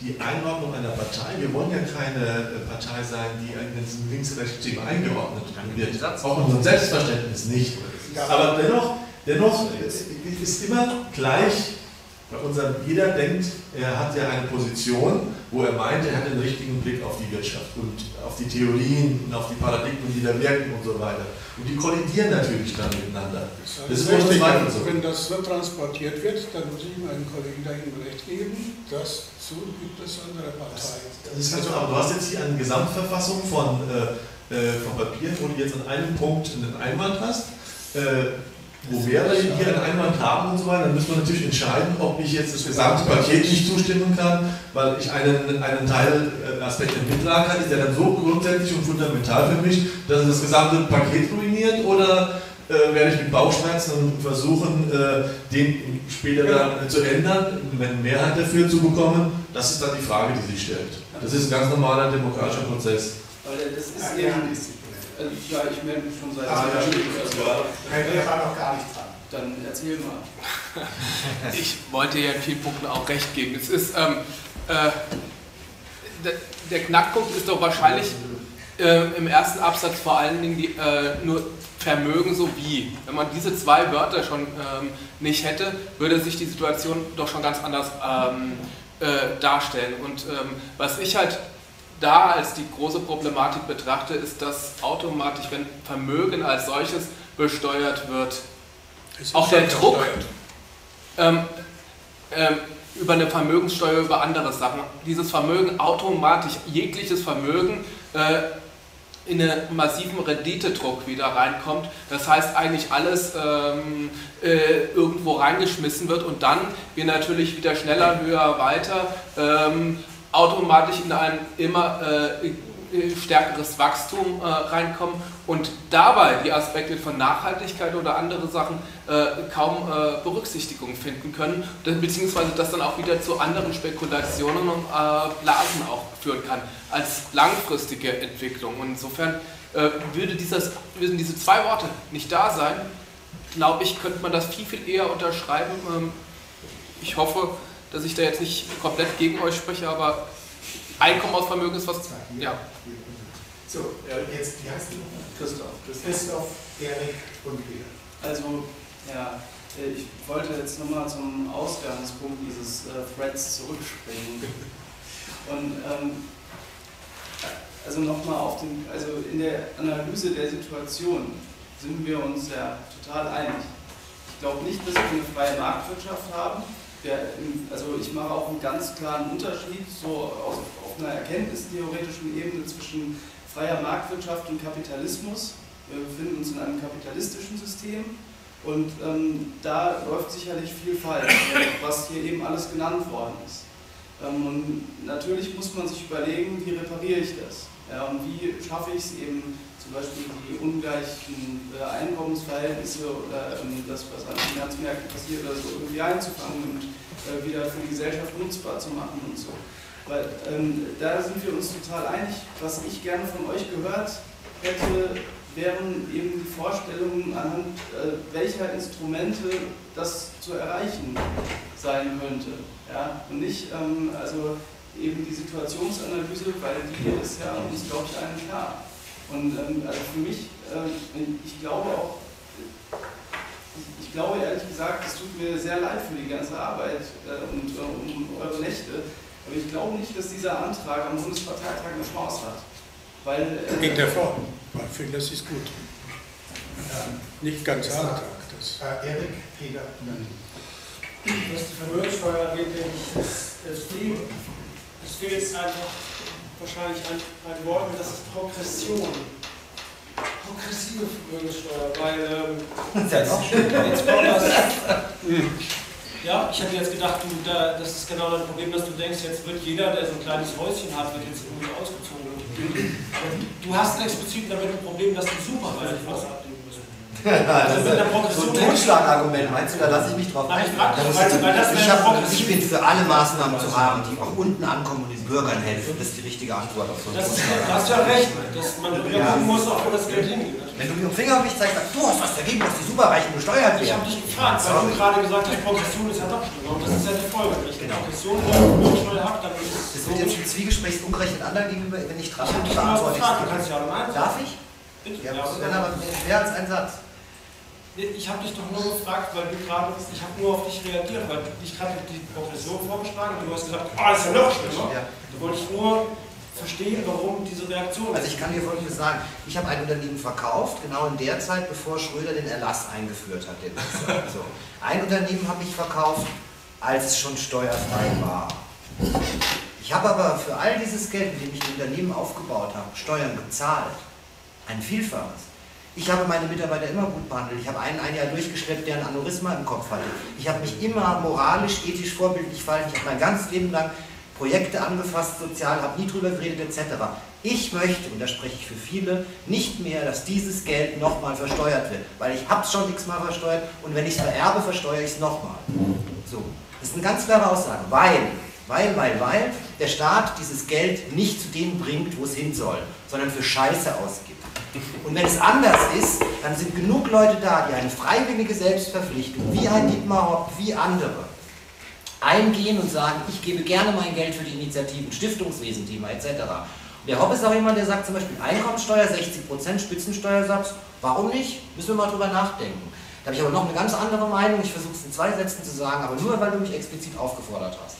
die Einordnung einer Partei, wir wollen ja keine äh, Partei sein, die in diesem links-rechts Thema eingeordnet wird. Auch in unserem Selbstverständnis nicht. Aber dennoch, dennoch äh, ist immer gleich bei unserem, jeder denkt, er hat ja eine Position, wo er meint, er hat den richtigen Blick auf die Wirtschaft und auf die Theorien und auf die Paradigmen, die da wirken und so weiter. Und die kollidieren natürlich dann miteinander. Das ist richtig. So. Wenn das so transportiert wird, dann muss ich meinen Kollegen dahin recht geben, dass so gibt es andere Parteien. Das ist ganz aber du hast jetzt hier eine Gesamtverfassung von, äh, äh, von Papieren, wo du jetzt an einem Punkt einen Einwand hast. Äh, wo wir hier einen Einwand haben und so weiter, dann müssen wir natürlich entscheiden, ob ich jetzt das gesamte Paket nicht zustimmen kann, weil ich einen, einen Teil, äh, Aspekt im Mittleren kann, ist der dann so grundsätzlich und fundamental für mich, dass es das gesamte Paket ruiniert oder äh, werde ich mit Bauchschmerzen versuchen, äh, den später dann zu ändern, wenn eine Mehrheit dafür zu bekommen, das ist dann die Frage, die sich stellt. Das ist ein ganz normaler demokratischer Prozess. Das ist Ja. Also, ja, ich melde mich schon seit zwei stimmt. Minuten. Ja. Wir waren noch gar nicht dran. Dann erzähl mal. Ich wollte ja in vielen Punkten auch recht geben. Es ist, ähm, äh, der, der Knackpunkt ist doch wahrscheinlich äh, im ersten Absatz vor allen Dingen die, äh, nur Vermögen sowie. Wenn man diese zwei Wörter schon ähm, nicht hätte, würde sich die Situation doch schon ganz anders ähm, äh, darstellen. Und ähm, was ich halt da als die große Problematik betrachte, ist, dass automatisch, wenn Vermögen als solches besteuert wird, ist Auch der Druck. ähm, ähm, über eine Vermögenssteuer über andere Sachen. Dieses Vermögen automatisch, jegliches Vermögen äh, in einen massiven Renditedruck wieder reinkommt. Das heißt eigentlich alles ähm, äh, irgendwo reingeschmissen wird und dann wir natürlich wieder schneller, höher, weiter ähm, automatisch in ein immer äh, stärkeres Wachstum äh, reinkommen und dabei die Aspekte von Nachhaltigkeit oder andere Sachen äh, kaum äh, Berücksichtigung finden können, beziehungsweise das dann auch wieder zu anderen Spekulationen und äh, Blasen auch führen kann, als langfristige Entwicklung. Und insofern äh, würde dieses, würden diese zwei Worte nicht da sein, glaube ich, könnte man das viel, viel eher unterschreiben. Ähm, ich hoffe, dass ich da jetzt nicht komplett gegen euch spreche, aber Einkommen aus Vermögen ist was. Ja. So, jetzt, wie heißt du? Christoph. Christoph, Erik und Peter. Also, ja, ich wollte jetzt nochmal zum Ausgangspunkt dieses äh, Threads zurückspringen. Und ähm, also nochmal auf den, also in der Analyse der Situation sind wir uns ja total einig. Ich glaube nicht, dass wir eine freie Marktwirtschaft haben. Wir, also ich mache auch einen ganz klaren Unterschied so aus, auf einer erkenntnistheoretischen Ebene zwischen freier Marktwirtschaft und Kapitalismus. Wir befinden uns in einem kapitalistischen System und ähm, da läuft sicherlich viel falsch, was hier eben alles genannt worden ist. Ähm, und natürlich muss man sich überlegen, wie repariere ich das? Ja, und wie schaffe ich es eben, zum Beispiel die ungleichen äh, Einkommensverhältnisse oder ähm, das, was an Finanzmärkten passiert oder so, irgendwie einzufangen und äh, wieder für die Gesellschaft nutzbar zu machen und so. Weil ähm, da sind wir uns total einig. Was ich gerne von euch gehört hätte, wären eben die Vorstellungen, anhand äh, welcher Instrumente das zu erreichen sein könnte. Ja? Und nicht ähm, also eben die Situationsanalyse, weil die ist ja uns, glaube ich, allen klar. Und ähm, also für mich, äh, ich glaube auch, ich glaube ehrlich gesagt, es tut mir sehr leid für die ganze Arbeit äh, und äh, um eure Nächte, aber ich glaube nicht, dass dieser Antrag am Bundesparteitag eine Chance hat. Weil, äh, Geht hervor. Ich finde, das ist gut. Ähm, nicht ganz Antrag. Das. Äh, Erik, Peter, Was die Vermögenssteuer angeht, denke ich, es, es fehlt einfach wahrscheinlich ein, ein Wort, und das ist Progression. Progressive Vermögenssteuer, weil ähm, das ist ja schön. Jetzt kommt das, ja, ich hätte jetzt gedacht, du, da, das ist genau das Problem, dass du denkst, jetzt wird jeder, der so ein kleines Häuschen hat, wird jetzt irgendwie ausgezogen. Aber du hast explizit damit ein Problem, dass die Superreichen was abnehmen müssen. Also mit der so ein Totschlagargument, meinst du, da lasse ich mich drauf ein? Ich, ich bin für alle Maßnahmen zu haben, die auch unten ankommen und den Bürgern helfen. Das ist die richtige Antwort auf so ein Totschlagargument. Du hast ja recht, dass man ja. gucken muss, auch wo das Geld hingeht. Wenn du mit dem Finger auf mich zeigst, sagst du hast was dagegen, dass die Superreichen besteuert werden. Ich habe dich gefragt, weil du gerade gesagt hast, Progression ist ja doch. Und das ist ja die Folge. Wenn ich genau. Progression schnell habe, dann ist es. Das wird jetzt ein Zwiegespräch ungerechnet anderen gegenüber, wenn ich dran bin. Ich habe gefragt, du kannst ja nein Darf ich? Bitte. Ja, ja, dann aber mehr als ein Satz. Ich habe dich doch nur gefragt, weil du gerade, ich habe nur auf dich reagiert, weil ich gerade die Progression vorgeschlagen und du hast gesagt, ah, ist ja noch schlimmer. Ja. Da wollte ich nur verstehen, warum diese Reaktion Also ich kann dir Folgendes sagen. Ich habe ein Unternehmen verkauft, genau in der Zeit, bevor Schröder den Erlass eingeführt hat. so. Ein Unternehmen habe ich verkauft, als es schon steuerfrei war. Ich habe aber für all dieses Geld, mit dem ich ein Unternehmen aufgebaut habe, Steuern gezahlt. Ein Vielfaches. Ich habe meine Mitarbeiter immer gut behandelt. Ich habe einen ein Jahr durchgeschleppt, der ein Aneurysma im Kopf hatte. Ich habe mich immer moralisch, ethisch, vorbildlich verhalten. Ich habe mein ganzes Leben lang Projekte angefasst, sozial, habe nie drüber geredet etc. Ich möchte, und da spreche ich für viele, nicht mehr, dass dieses Geld nochmal versteuert wird, weil ich habe es schon x-mal versteuert und wenn ich es vererbe, versteuere ich es nochmal. So, das ist eine ganz klare Aussage, weil, weil, weil, weil der Staat dieses Geld nicht zu denen bringt, wo es hin soll, sondern für Scheiße ausgibt. Und wenn es anders ist, dann sind genug Leute da, die eine freiwillige Selbstverpflichtung, wie ein Dietmar Hopp, wie andere, eingehen und sagen, ich gebe gerne mein Geld für die Initiativen, Stiftungswesen-Thema etc. Und der Hopp ist auch jemand, der sagt zum Beispiel Einkommensteuer 60%, Spitzensteuersatz, warum nicht? Müssen wir mal drüber nachdenken. Da habe ich aber noch eine ganz andere Meinung, ich versuche es in zwei Sätzen zu sagen, aber nur weil du mich explizit aufgefordert hast.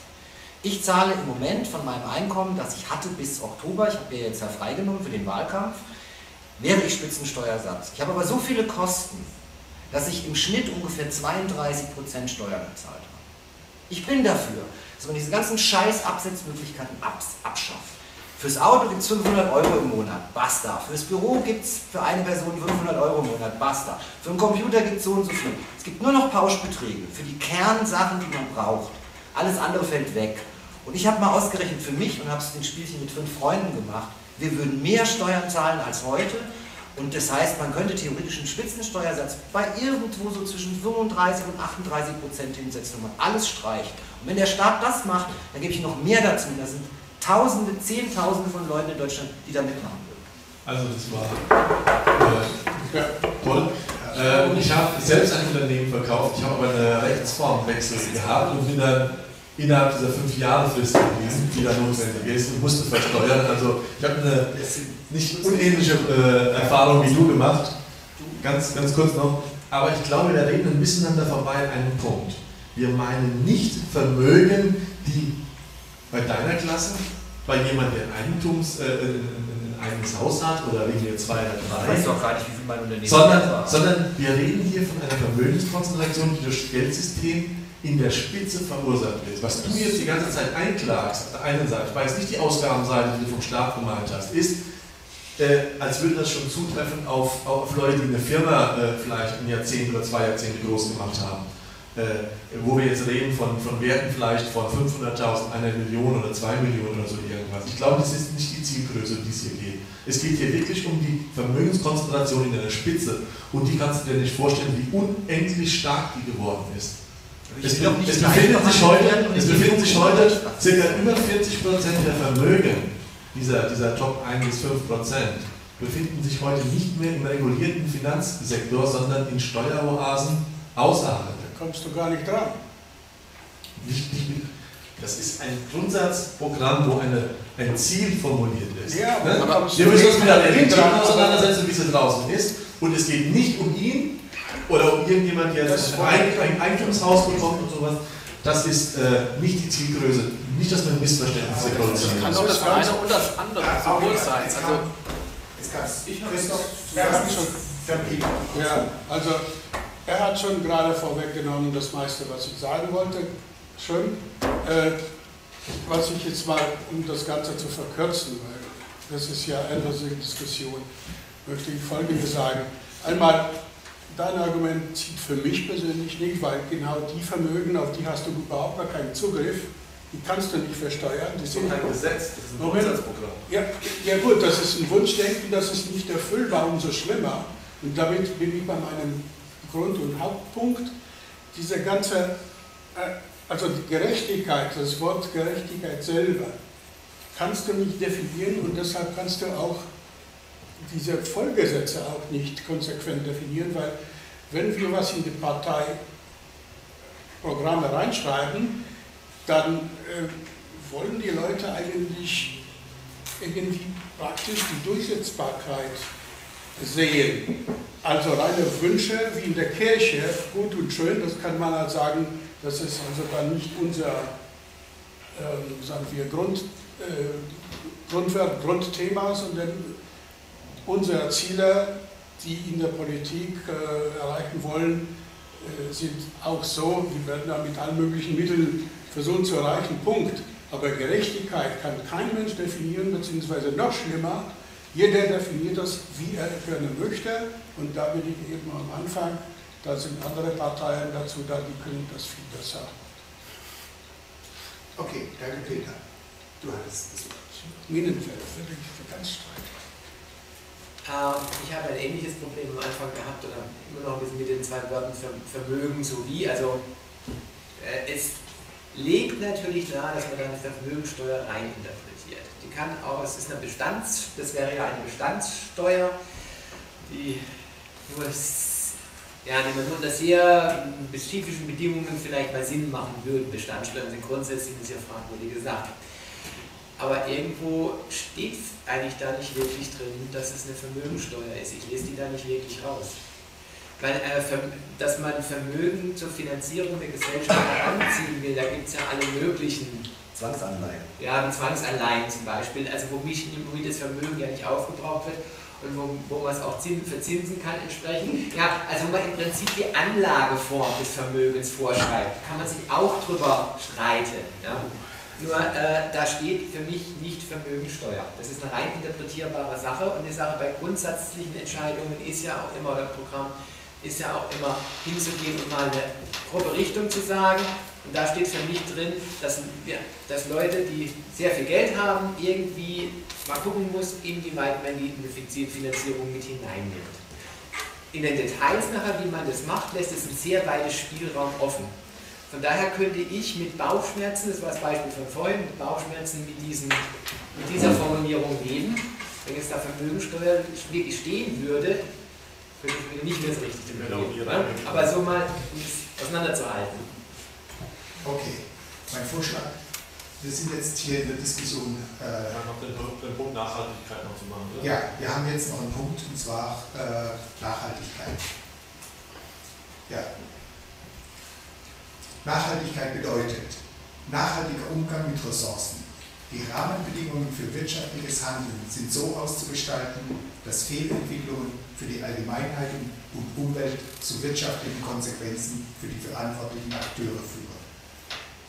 Ich zahle im Moment von meinem Einkommen, das ich hatte bis Oktober, ich habe mir jetzt ja freigenommen für den Wahlkampf, wäre ich Spitzensteuersatz. Ich habe aber so viele Kosten, dass ich im Schnitt ungefähr 32% Steuern bezahlt habe. Ich bin dafür, dass man diese ganzen scheiß Absetzmöglichkeiten abschafft. Fürs Auto gibt es 500 Euro im Monat, basta. Fürs Büro gibt es für eine Person 500 Euro im Monat, basta. Für einen Computer gibt es so und so viel. Es gibt nur noch Pauschbeträge für die Kernsachen, die man braucht. Alles andere fällt weg. Und ich habe mal ausgerechnet für mich und habe es den Spielchen mit fünf Freunden gemacht. Wir würden mehr Steuern zahlen als heute und das heißt, man könnte theoretisch einen Spitzensteuersatz bei irgendwo so zwischen 35 und 38 Prozent hinsetzen und man alles streicht. Und wenn der Staat das macht, dann gebe ich noch mehr dazu. Da sind Tausende, Zehntausende von Leuten in Deutschland, die da mitmachen würden. Also das war äh, toll. Äh, ich habe selbst ein Unternehmen verkauft, ich habe aber einen Rechtsformwechsel gehabt und bin dann innerhalb dieser fünf Jahresfrist gewesen, die da notwendig ist und musste versteuern. Also ich habe eine nicht unähnliche äh, Erfahrung wie du gemacht. Ganz, ganz kurz noch. Aber ich glaube, wir reden ein bisschen an der vorbei an einem Punkt. Wir meinen nicht Vermögen, die bei deiner Klasse, bei jemandem, der ein Eigentums, äh, ein eigenes Haus hat oder wegen wir zwei oder drei. Ich weiß doch gar nicht, wie viel mein Unternehmen sondern, sondern wir reden hier von einer Vermögenskonzentration, die durch das Geldsystem in der Spitze verursacht wird. Was du jetzt die ganze Zeit einklagst, auf der einen Seite, ich weiß nicht die Ausgabenseite, die du vom Staat gemeint hast, ist, äh, als würde das schon zutreffen auf, auf Leute, die eine Firma äh, vielleicht ein Jahrzehnt oder zwei Jahrzehnte groß gemacht haben. Äh, wo wir jetzt reden von, von Werten vielleicht von 500.000, einer Million oder zwei Millionen oder so irgendwas. Ich glaube, das ist nicht die Zielgröße, um die es hier geht. Es geht hier wirklich um die Vermögenskonzentration in der Spitze und die kannst du dir nicht vorstellen, wie unendlich stark die geworden ist. Es, es, befindet sich heute, es befinden sich heute ca. über 40% der Vermögen dieser, dieser Top 1 bis 5% befinden sich heute nicht mehr im regulierten Finanzsektor, sondern in Steueroasen außerhalb kommst du gar nicht dran. Nicht, nicht, das ist ein Grundsatzprogramm, wo eine, ein Ziel formuliert ist. Ja, ne? aber wir müssen uns mit der Realität auseinandersetzen, wie sie draußen ist. Und es geht nicht um ihn oder um irgendjemand, der ein, ein Eigentumshaus bekommt und sowas. Das ist äh, nicht die Zielgröße. Nicht, dass man Missverständnisse produziert. Das kann doch das eine und das andere sowohl sein. Also, ich habe es schon verbieten. Ja, also er hat schon gerade vorweggenommen das meiste, was ich sagen wollte. Schön. Äh, was ich jetzt mal, um das Ganze zu verkürzen, weil das ist ja endlose Diskussion, möchte ich Folgendes sagen. Einmal, dein Argument zieht für mich persönlich nicht, weil genau die Vermögen, auf die hast du überhaupt gar keinen Zugriff, die kannst du nicht versteuern. Die sind kein Gesetz, das ist ein Grundsatzprogramm. Ja, ja gut, das ist ein Wunschdenken, das ist nicht erfüllbar, umso schlimmer. Und damit bin ich bei meinem Grund- und Hauptpunkt. Diese ganze, äh, also die Gerechtigkeit, das Wort Gerechtigkeit selber, kannst du nicht definieren und deshalb kannst du auch diese Vollgesetze auch nicht konsequent definieren, weil wenn wir was in die Parteiprogramme reinschreiben, dann äh, wollen die Leute eigentlich irgendwie praktisch die Durchsetzbarkeit sehen. Also reine Wünsche wie in der Kirche, gut und schön, das kann man halt sagen, das ist also dann nicht unser, äh, sagen wir, Grund, äh, Grundwert, Grundthema, sondern unsere Ziele, die in der Politik äh, erreichen wollen, äh, sind auch so, wir werden da mit allen möglichen Mitteln versuchen zu erreichen, Punkt. Aber Gerechtigkeit kann kein Mensch definieren, beziehungsweise noch schlimmer, jeder definiert das, wie er gerne möchte und da bin ich eben am Anfang. Da sind andere Parteien dazu da, die können das viel besser. Okay, danke Peter. Du hattest das Wort. Minenfeld, wirklich ganz streit. Ähm, ich habe ein ähnliches Problem am Anfang gehabt oder immer noch ein bisschen mit den zwei Wörtern Vermögen sowie. Also äh, es legt natürlich nahe, dass man da eine Vermögensteuer reininterpretiert. Die kann auch, es ist eine Bestands, das wäre ja eine Bestandssteuer, die nur, ja, die man nur unter sehr spezifischen Bedingungen vielleicht mal Sinn machen würde. Bestandssteuern sind grundsätzlich sehr fragwürdige Sache. Aber irgendwo steht eigentlich da nicht wirklich drin, dass es eine Vermögensteuer ist. Ich lese die da nicht wirklich raus. Weil, äh, dass man Vermögen zur Finanzierung der Gesellschaft heranziehen will, da gibt es ja alle möglichen Zwangsanleihen. Ja, Zwangsanleihen zum Beispiel, also wo, mich, wo das Vermögen ja nicht aufgebraucht wird und wo, wo man es auch verzinsen kann entsprechend. Ja, also wo man im Prinzip die Anlageform des Vermögens vorschreibt, kann man sich auch drüber streiten. Ja. Nur äh, da steht für mich nicht Vermögensteuer. Das ist eine rein interpretierbare Sache und die Sache bei grundsätzlichen Entscheidungen ist ja auch immer das Programm ist ja auch immer hinzugehen und mal eine grobe Richtung zu sagen. Und da steht für mich drin, dass, dass Leute, die sehr viel Geld haben, irgendwie mal gucken muss, inwieweit man die Finanzierung mit hineinnimmt. In den Details nachher, wie man das macht, lässt es einen sehr weiten Spielraum offen. Von daher könnte ich mit Bauchschmerzen, das war das Beispiel von vorhin, mit Bauchschmerzen mit, diesen, mit dieser Formulierung leben. Wenn jetzt da Vermögensteuer wirklich stehen würde, würde nicht mehr so richtig genau, ne? Aber so mal, auseinanderzuhalten. Okay. mein Vorschlag, wir sind jetzt hier in der Diskussion. Äh, ja, noch den, den, Punkt Nachhaltigkeit noch zu machen. Oder? Ja, wir haben jetzt noch einen Punkt und zwar äh, Nachhaltigkeit. Ja. Nachhaltigkeit bedeutet nachhaltiger Umgang mit Ressourcen. Die Rahmenbedingungen für wirtschaftliches Handeln sind so auszugestalten, dass Fehlentwicklungen für die Allgemeinheit und Umwelt zu wirtschaftlichen Konsequenzen für die verantwortlichen Akteure führen.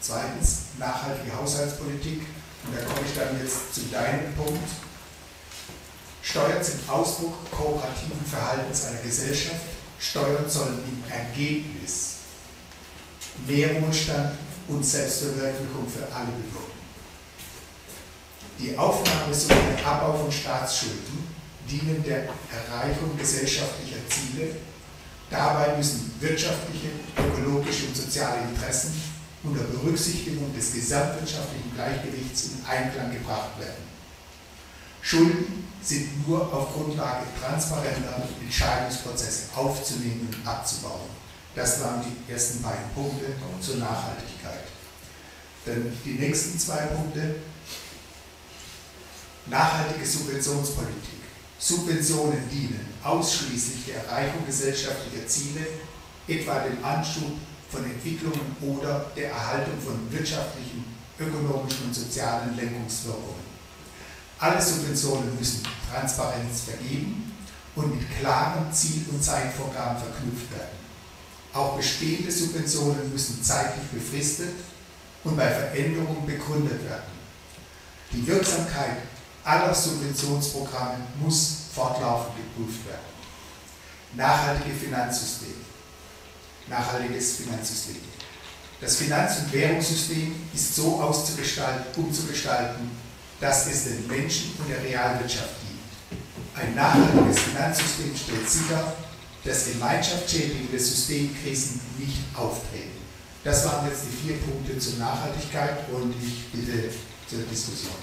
Zweitens, nachhaltige Haushaltspolitik. Und da komme ich dann jetzt zu deinem Punkt. Steuern sind Ausdruck kooperativen Verhaltens einer Gesellschaft. Steuern sollen im Ergebnis mehr Wohlstand und Selbstverwirklichung für alle bewirken. Die Aufnahme sowie der Abbau von Staatsschulden dienen der Erreichung gesellschaftlicher Ziele. Dabei müssen wirtschaftliche, ökologische und soziale Interessen unter Berücksichtigung des gesamtwirtschaftlichen Gleichgewichts in Einklang gebracht werden. Schulden sind nur auf Grundlage transparenter Entscheidungsprozesse aufzunehmen und abzubauen. Das waren die ersten beiden Punkte zur Nachhaltigkeit. Dann die nächsten zwei Punkte Nachhaltige Subventionspolitik. Subventionen dienen ausschließlich der Erreichung gesellschaftlicher Ziele, etwa dem Anschub von Entwicklungen oder der Erhaltung von wirtschaftlichen, ökonomischen und sozialen Lenkungswirkungen. Alle Subventionen müssen Transparenz vergeben und mit klaren Ziel- und Zeitvorgaben verknüpft werden. Auch bestehende Subventionen müssen zeitlich befristet und bei Veränderungen begründet werden. Die Wirksamkeit aller Subventionsprogramme muss fortlaufend geprüft werden. Nachhaltige Finanzsysteme. Nachhaltiges Finanzsystem. Das Finanz- und Währungssystem ist so auszugestalten, umzugestalten, dass es den Menschen und der Realwirtschaft dient. Ein nachhaltiges Finanzsystem stellt sicher, dass gemeinschaftsschädigende Systemkrisen nicht auftreten. Das waren jetzt die vier Punkte zur Nachhaltigkeit und ich bitte zur Diskussion.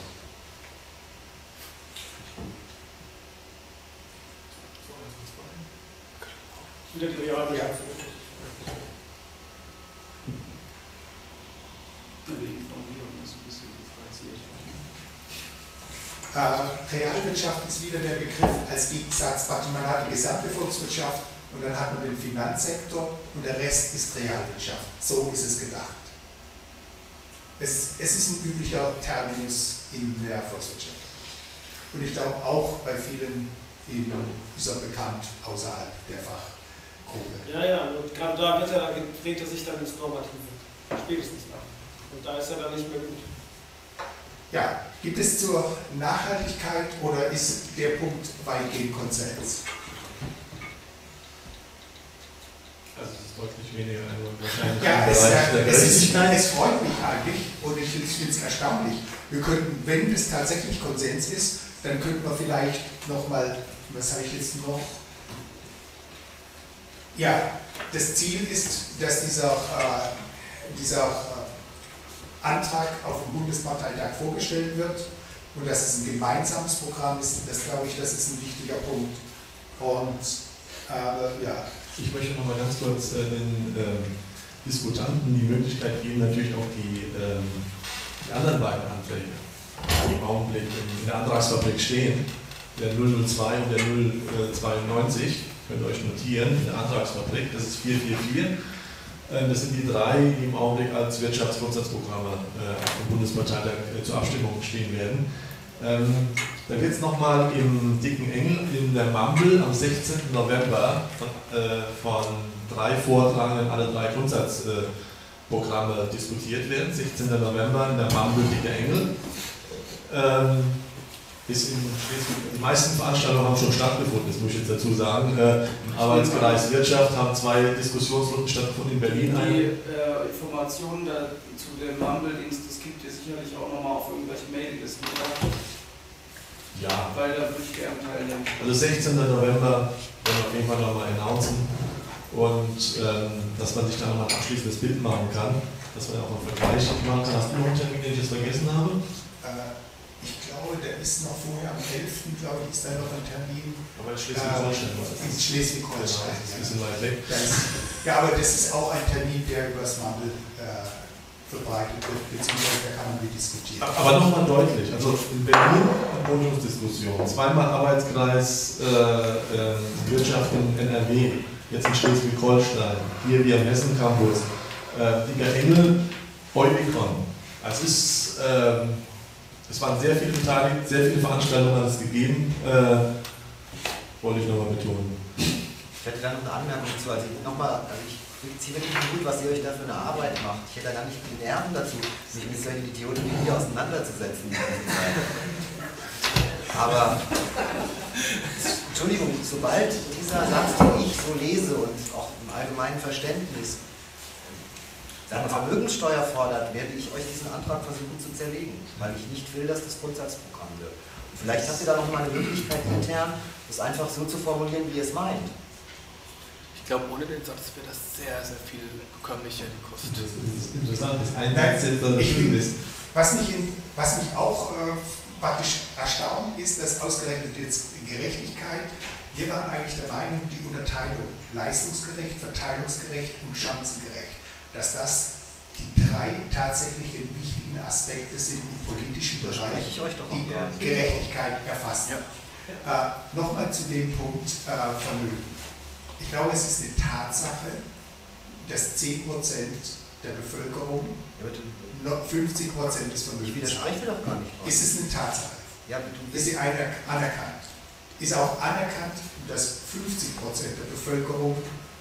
Äh, Realwirtschaft ist wieder der Begriff als Gegensatz. Man hat die gesamte Volkswirtschaft und dann hat man den Finanzsektor und der Rest ist Realwirtschaft. So ist es gedacht. Es, es ist ein üblicher Terminus in der Volkswirtschaft. Und ich glaube auch bei vielen ist er bekannt außerhalb der Fach. Gruppe. Ja, ja, und gerade da wird er, dreht er sich dann ins Normative, spätestens nach. Und da ist er dann nicht mehr gut. Ja, gibt es zur Nachhaltigkeit oder ist der Punkt weitgehend Konsens? Also es ist deutlich weniger. Ja, es, es, ist, es, freut mich eigentlich und ich finde es erstaunlich. Wir könnten, wenn es tatsächlich Konsens ist, dann könnten wir vielleicht nochmal, was habe ich jetzt noch? Ja, das Ziel ist, dass dieser, äh, dieser äh, Antrag auf dem Bundesparteitag vorgestellt wird und dass es ein gemeinsames Programm ist. Das glaube ich, das ist ein wichtiger Punkt. Und äh, ja. Ich möchte noch mal ganz kurz äh, den ähm, Diskutanten die Möglichkeit geben, natürlich auch die, ähm, die anderen beiden Anträge, die im Augenblick in der Antragsfabrik stehen, der 002 und der 092 könnt ihr euch notieren, in der Antragsfabrik, das ist 444. Ähm, das sind die drei, die im Augenblick als Wirtschaftsgrundsatzprogramme äh, auf dem Bundesparteitag äh, zur Abstimmung stehen werden. Ähm, da wird es nochmal im Dicken Engel in der Mumble am 16. November von, äh, von drei Vortragenden alle drei Grundsatzprogramme diskutiert werden. 16. November in der Mumble Dicke Engel. Ähm, ist in die meisten Veranstaltungen haben schon stattgefunden, das muss ich jetzt dazu sagen. Äh, Im Arbeitskreis Wirtschaft haben zwei Diskussionsrunden stattgefunden in Berlin. Die äh, Informationen da, zu dem Mumble-Dienst, das gibt ihr sicherlich auch nochmal auf irgendwelche Mailinglisten? Ja. Weil da würde ich gerne teilnehmen. Also 16. November werden wir auf jeden Fall nochmal announcen und ähm, dass man sich da nochmal ein abschließendes Bild machen kann, dass man auch einen Vergleich machen kann. Hast du noch einen Termin, den ich jetzt vergessen habe? Äh, glaube, der ist noch vorher am 11. glaube ich, ist da noch ein Termin. Aber in Schleswig-Holstein äh, In Schleswig-Holstein. Genau, ist ein bisschen weit weg. ja, aber das ist auch ein Termin, der übers Mumble äh, verbreitet wird, beziehungsweise da kann man die diskutieren. Aber nochmal deutlich, also in Berlin Wohnungsdiskussion, zweimal Arbeitskreis äh, äh, Wirtschaft in NRW, jetzt in Schleswig-Holstein, hier wie am Hessen Campus, äh, Liga Engel, Eubicon. Es ist, äh, es waren sehr viele beteiligt, sehr viele Veranstaltungen hat es gegeben, äh, wollte ich nochmal betonen. Ich hätte da noch eine Anmerkung zu. Also nochmal, also ich ziehe wirklich gut, was ihr euch da für eine Arbeit macht. Ich hätte da gar nicht die Nerven dazu, mich mit solchen Idioten wie mir auseinanderzusetzen. Aber, Entschuldigung, sobald dieser Satz, den ich so lese und auch im allgemeinen Verständnis seine Vermögenssteuer fordert, werde ich euch diesen Antrag versuchen zu zerlegen, weil ich nicht will, dass das Grundsatzprogramm wird. Vielleicht habt ihr da noch mal eine Möglichkeit intern, das einfach so zu formulieren, wie ihr es meint. Ich glaube, ohne den Satz wäre das sehr, sehr viel bekömmlicher, die Kosten. Das ist interessant, das ein Satz ist. Was mich, in, was mich auch äh, praktisch erstaunt, ist, dass ausgerechnet jetzt Gerechtigkeit, wir waren eigentlich der Meinung, die Unterteilung leistungsgerecht, verteilungsgerecht und chancengerecht, dass das die drei tatsächlich wichtigen Aspekte sind im politischen Bereich, die Gerechtigkeit erfassen. Ja. Äh, Nochmal zu dem Punkt äh, Vermögen. Ich glaube, es ist eine Tatsache, dass 10% der Bevölkerung noch 50% des Vermögens Ich widerspreche doch gar nicht. Ist es eine Tatsache? Ja, ist sie anerkannt? Ist auch anerkannt, dass 50% der Bevölkerung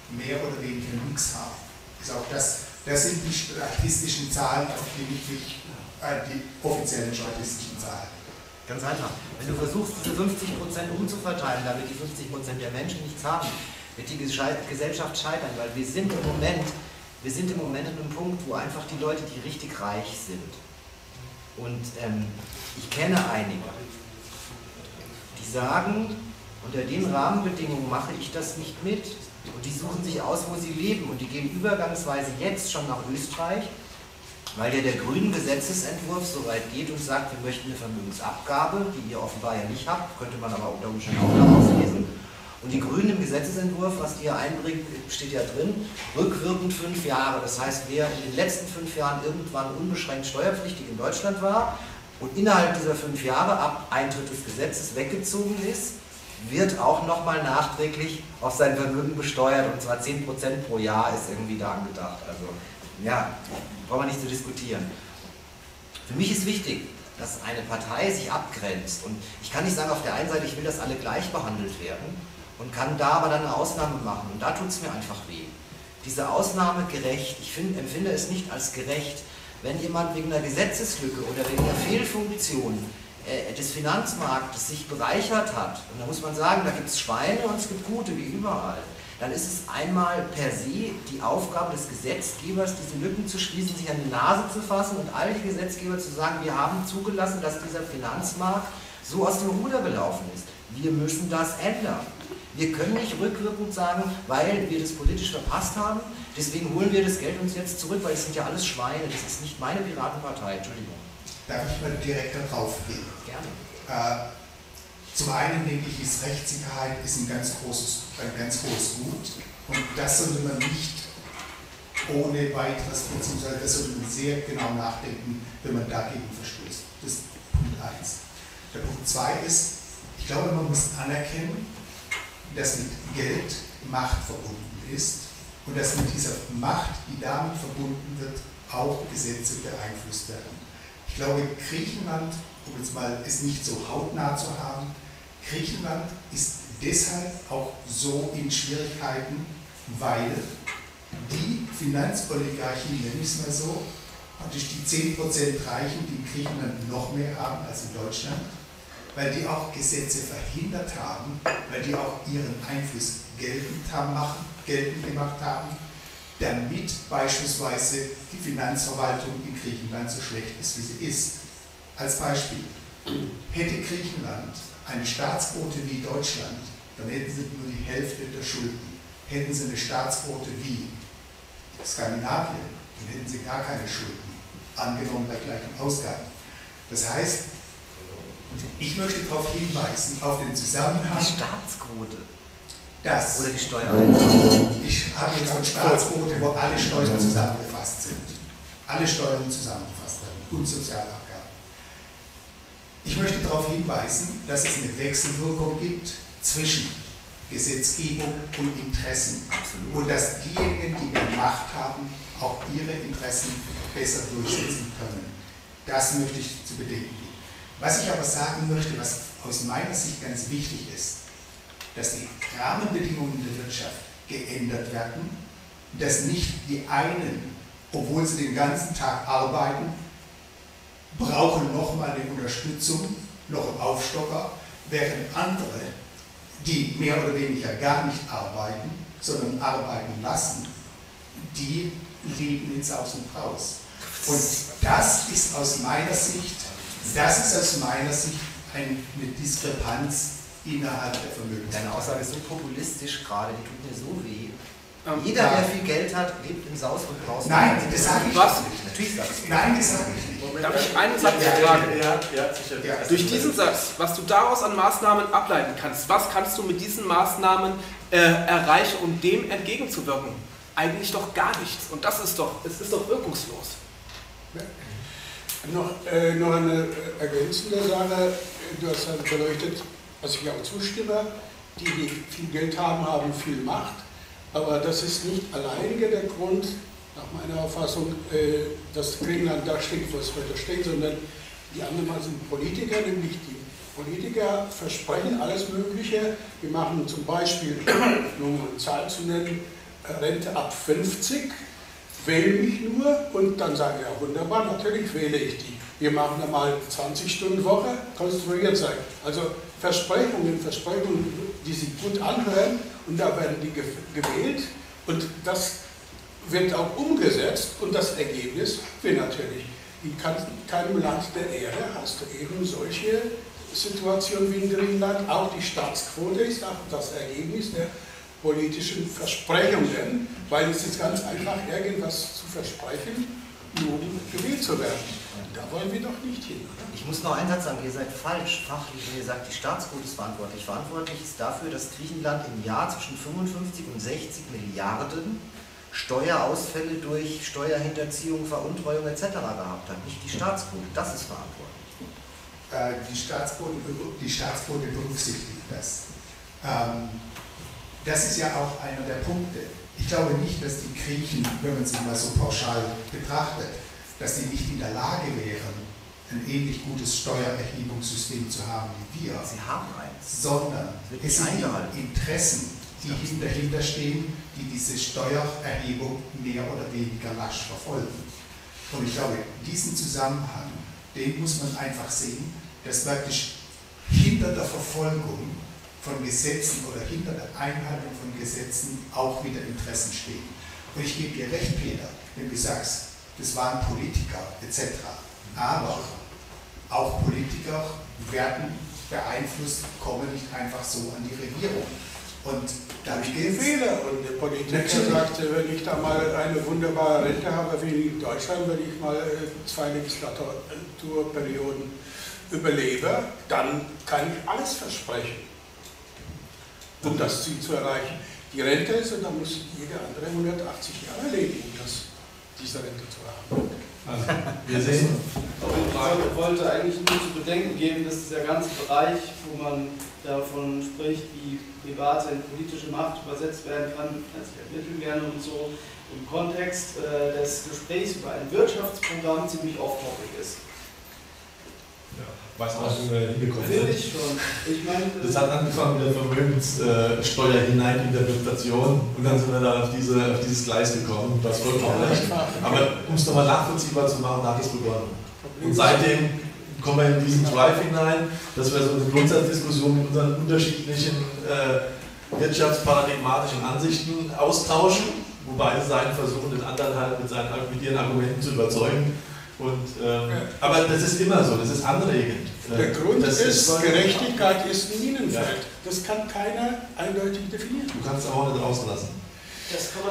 mehr oder weniger nichts haben? Ist auch das, das sind die statistischen Zahlen, auf die ich mich, äh, die offiziellen statistischen Zahlen. Ganz einfach. Wenn du versuchst, diese 50% umzuverteilen, damit die 50% der Menschen nichts haben, wird die Gesellschaft scheitern, weil wir sind im Moment, wir sind im Moment an einem Punkt, wo einfach die Leute, die richtig reich sind, und ähm, ich kenne einige, die sagen, unter den Rahmenbedingungen mache ich das nicht mit. Und die suchen sich aus, wo sie leben. Und die gehen übergangsweise jetzt schon nach Österreich, weil ja der grünen Gesetzesentwurf so weit geht und sagt, wir möchten eine Vermögensabgabe, die ihr offenbar ja nicht habt, könnte man aber unter Umständen auch daraus lesen. Und die Grünen im Gesetzesentwurf, was die hier einbringt, steht ja drin, rückwirkend fünf Jahre. Das heißt, wer in den letzten fünf Jahren irgendwann unbeschränkt steuerpflichtig in Deutschland war und innerhalb dieser fünf Jahre ab Eintritt des Gesetzes weggezogen ist, wird auch nochmal nachträglich auf sein Vermögen besteuert und zwar 10% pro Jahr ist irgendwie da angedacht. Also ja, brauchen wir nicht zu diskutieren. Für mich ist wichtig, dass eine Partei sich abgrenzt und ich kann nicht sagen auf der einen Seite, ich will, dass alle gleich behandelt werden und kann da aber dann eine Ausnahme machen. Und da tut es mir einfach weh. Diese Ausnahme gerecht, ich find, empfinde es nicht als gerecht, wenn jemand wegen einer Gesetzeslücke oder wegen einer Fehlfunktion äh, des Finanzmarktes sich bereichert hat, und da muss man sagen, da gibt es Schweine und es gibt gute, wie überall, dann ist es einmal per se die Aufgabe des Gesetzgebers, diese Lücken zu schließen, sich an die Nase zu fassen und all die Gesetzgeber zu sagen, wir haben zugelassen, dass dieser Finanzmarkt so aus dem Ruder gelaufen ist. Wir müssen das ändern. Wir können nicht rückwirkend sagen, weil wir das politisch verpasst haben, deswegen holen wir das Geld uns jetzt zurück, weil es sind ja alles Schweine, das ist nicht meine Piratenpartei, Entschuldigung. Darf ich mal direkt darauf gehen? Gerne. Äh, zum einen denke ich, ist Rechtssicherheit ist ein ganz großes, ein ganz großes Gut und das sollte man nicht ohne weiteres, beziehungsweise das sollte man sehr genau nachdenken, wenn man dagegen verstößt. Das ist Punkt 1. Der Punkt 2 ist, ich glaube, man muss anerkennen, dass mit Geld Macht verbunden ist und dass mit dieser Macht, die damit verbunden wird, auch Gesetze beeinflusst werden. Ich glaube, Griechenland, um jetzt mal es nicht so hautnah zu haben, Griechenland ist deshalb auch so in Schwierigkeiten, weil die Finanzoligarchie, nenne ich es mal so, praktisch die 10% Reichen, die in Griechenland noch mehr haben als in Deutschland, weil die auch Gesetze verhindert haben, weil die auch ihren Einfluss geltend, haben, machen, geltend gemacht haben, damit beispielsweise die Finanzverwaltung in Griechenland so schlecht ist, wie sie ist. Als Beispiel, hätte Griechenland eine Staatsquote wie Deutschland, dann hätten sie nur die Hälfte der Schulden. Hätten sie eine Staatsquote wie Skandinavien, dann hätten sie gar keine Schulden, angenommen bei gleichen Ausgaben. Das heißt, ich möchte darauf hinweisen, auf den Zusammenhang. Die Staatsquote. Das. Oder die Steuer. Ich habe jetzt von Staatsquote, wo alle Steuern zusammengefasst sind. alle Steuern zusammengefasst werden und Sozialabgaben. Ich möchte darauf hinweisen, dass es eine Wechselwirkung gibt zwischen Gesetzgebung und Interessen Absolut. und dass diejenigen, die mehr Macht haben, auch ihre Interessen besser durchsetzen können. Das möchte ich zu bedenken. Was ich aber sagen möchte, was aus meiner Sicht ganz wichtig ist, dass die Rahmenbedingungen der Wirtschaft geändert werden, dass nicht die einen, obwohl sie den ganzen Tag arbeiten, brauchen nochmal eine Unterstützung, noch einen Aufstocker, während andere, die mehr oder weniger gar nicht arbeiten, sondern arbeiten lassen, die leben in Saus und Braus. Und das ist aus meiner Sicht, das ist aus meiner Sicht eine Diskrepanz innerhalb der Vermögens. Deine Aussage ist so populistisch gerade, die tut mir so weh. Ähm, Jeder, ja. der viel Geld hat, lebt im Saus und Braus. Nein, das sage ich Was? nicht. Natürlich sagst du. Nein, das sage ich nicht. Darf ich einen Satz fragen? Ja, ja, sicher. Durch diesen Satz, was du daraus an Maßnahmen ableiten kannst, was kannst du mit diesen Maßnahmen äh, erreichen, um dem entgegenzuwirken? Eigentlich doch gar nichts. Und das ist doch, es ist doch wirkungslos. Noch, äh, noch eine ergänzende Sache. Du hast halt beleuchtet, was ich auch zustimme. Die, die viel Geld haben, haben viel Macht. Aber das ist nicht alleinige der Grund, nach meiner Auffassung, äh, dass Griechenland da steht, wo es heute steht, sondern die anderen sind Politiker, nämlich die Politiker versprechen alles Mögliche. Wir machen zum Beispiel, um eine Zahl zu nennen, Rente ab 50, wähle mich nur und dann sagen ja wunderbar, natürlich wähle ich die. Wir machen einmal 20 Stunden Woche, konstruiert sein. Also Versprechungen, Versprechungen, die sich gut anhören und da werden die gewählt und das wird auch umgesetzt und das Ergebnis wird natürlich. In keinem Land der Erde hast du eben solche Situationen wie in Griechenland. Auch die Staatsquote ist auch das Ergebnis der politischen Versprechungen, weil es ist ganz einfach, irgendwas zu versprechen, nur um gewählt zu werden. Da wollen wir doch nicht hin. Ich muss noch einen Satz sagen, ihr seid falsch fachlich, wenn ihr sagt, die Staatsquote ist verantwortlich. Verantwortlich ist dafür, dass Griechenland im Jahr zwischen 55 und 60 Milliarden Steuerausfälle durch Steuerhinterziehung, Veruntreuung etc. gehabt hat. Nicht die Staatsquote, das ist verantwortlich. Äh, die, Staatsquote, die Staatsquote berücksichtigt das. Ähm, das ist ja auch einer der Punkte. Ich glaube nicht, dass die Griechen, wenn man sie mal so pauschal betrachtet, dass sie nicht in der Lage wären, ein ähnlich gutes Steuererhebungssystem zu haben wie wir. Sie haben eins. Sondern es sind die Interessen, die dahinter stehen, die diese Steuererhebung mehr oder weniger lasch verfolgen. Und ich glaube, diesen Zusammenhang, den muss man einfach sehen, dass praktisch hinter der Verfolgung von Gesetzen oder hinter der Einhaltung von Gesetzen auch wieder Interessen stehen. Und ich gebe dir recht, Peter, wenn du sagst, das waren Politiker etc. Aber auch Politiker werden beeinflusst, kommen nicht einfach so an die Regierung. Und damit geht Fehler. Und der Politiker Natürlich. sagt, wenn ich da mal eine wunderbare Rente habe, wie in Deutschland, wenn ich mal äh, zwei Legislaturperioden überlebe, dann kann ich alles versprechen, um das Ziel zu erreichen. Die Rente ist, und dann muss jeder andere 180 Jahre leben, um das, diese Rente zu haben. Also, wir sehen. Ich wollte eigentlich nur zu bedenken geben, dass dieser ganze Bereich, wo man davon spricht, wie private in politische Macht übersetzt werden kann, als ich ermitteln gerne und so, im Kontext äh, des Gesprächs über ein Wirtschaftsprogramm ziemlich off-topic ist. Ja, weiß auch, wie wir hingekommen sind. Ich schon. Ich meine, das hat angefangen mit der Vermögenssteuer Hineininterpretation und dann sind wir da auf, diese, auf dieses Gleis gekommen. Das vollkommen recht. Aber um es nochmal nachvollziehbar zu machen, hat es begonnen. Und seitdem kommen wir in diesen Drive hinein, dass wir so eine Grundsatzdiskussion mit unseren unterschiedlichen äh, wirtschaftsparadigmatischen Ansichten austauschen, wo beide Seiten versuchen, den anderen halt mit, seinen, mit ihren Argumenten zu überzeugen. Und, ähm, ja. Aber das ist immer so, das ist anregend. Der Grund das ist, ist Gerechtigkeit ist ein Minenfeld. Ja. Das kann keiner eindeutig definieren. Du kannst auch nicht rauslassen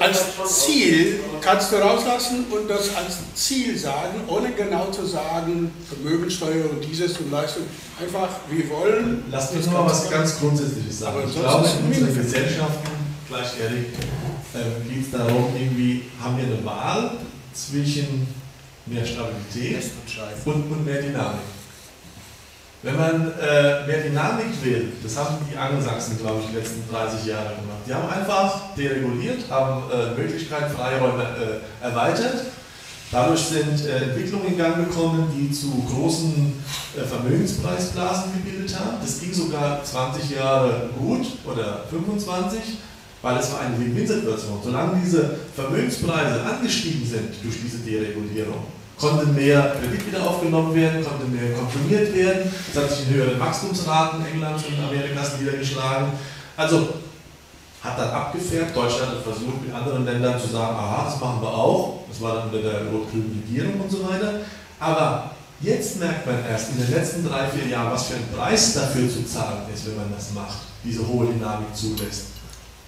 als Ziel kannst du rauslassen und das als Ziel sagen, ohne genau zu sagen, Vermögensteuer und dieses und Leistung. Einfach, wir wollen. Lass uns mal was ganz Grundsätzliches sagen. ich glaube, in unseren Gesellschaften, gleich ehrlich, äh, geht es darum, irgendwie, haben wir eine Wahl zwischen mehr Stabilität und, und mehr Dynamik. Wenn man äh, mehr Dynamik will, das haben die Angelsachsen, glaube ich, die letzten 30 Jahre gemacht. Die haben einfach dereguliert, haben äh, Möglichkeiten, Freiräume äh, erweitert. Dadurch sind äh, Entwicklungen in Gang gekommen, die zu großen äh, Vermögenspreisblasen gebildet haben. Das ging sogar 20 Jahre gut oder 25, weil es war eine Win-Win-Situation. Solange diese Vermögenspreise angestiegen sind durch diese Deregulierung, konnte mehr Kredit wieder aufgenommen werden, konnte mehr konsumiert werden. Es hat sich in höheren Wachstumsraten Englands und Amerikas niedergeschlagen. Also hat dann abgefärbt. Deutschland hat versucht, mit anderen Ländern zu sagen, aha, das machen wir auch. Das war dann unter der rot-grünen Regierung und so weiter. Aber jetzt merkt man erst in den letzten drei, vier Jahren, was für ein Preis dafür zu zahlen ist, wenn man das macht, diese hohe Dynamik zulässt.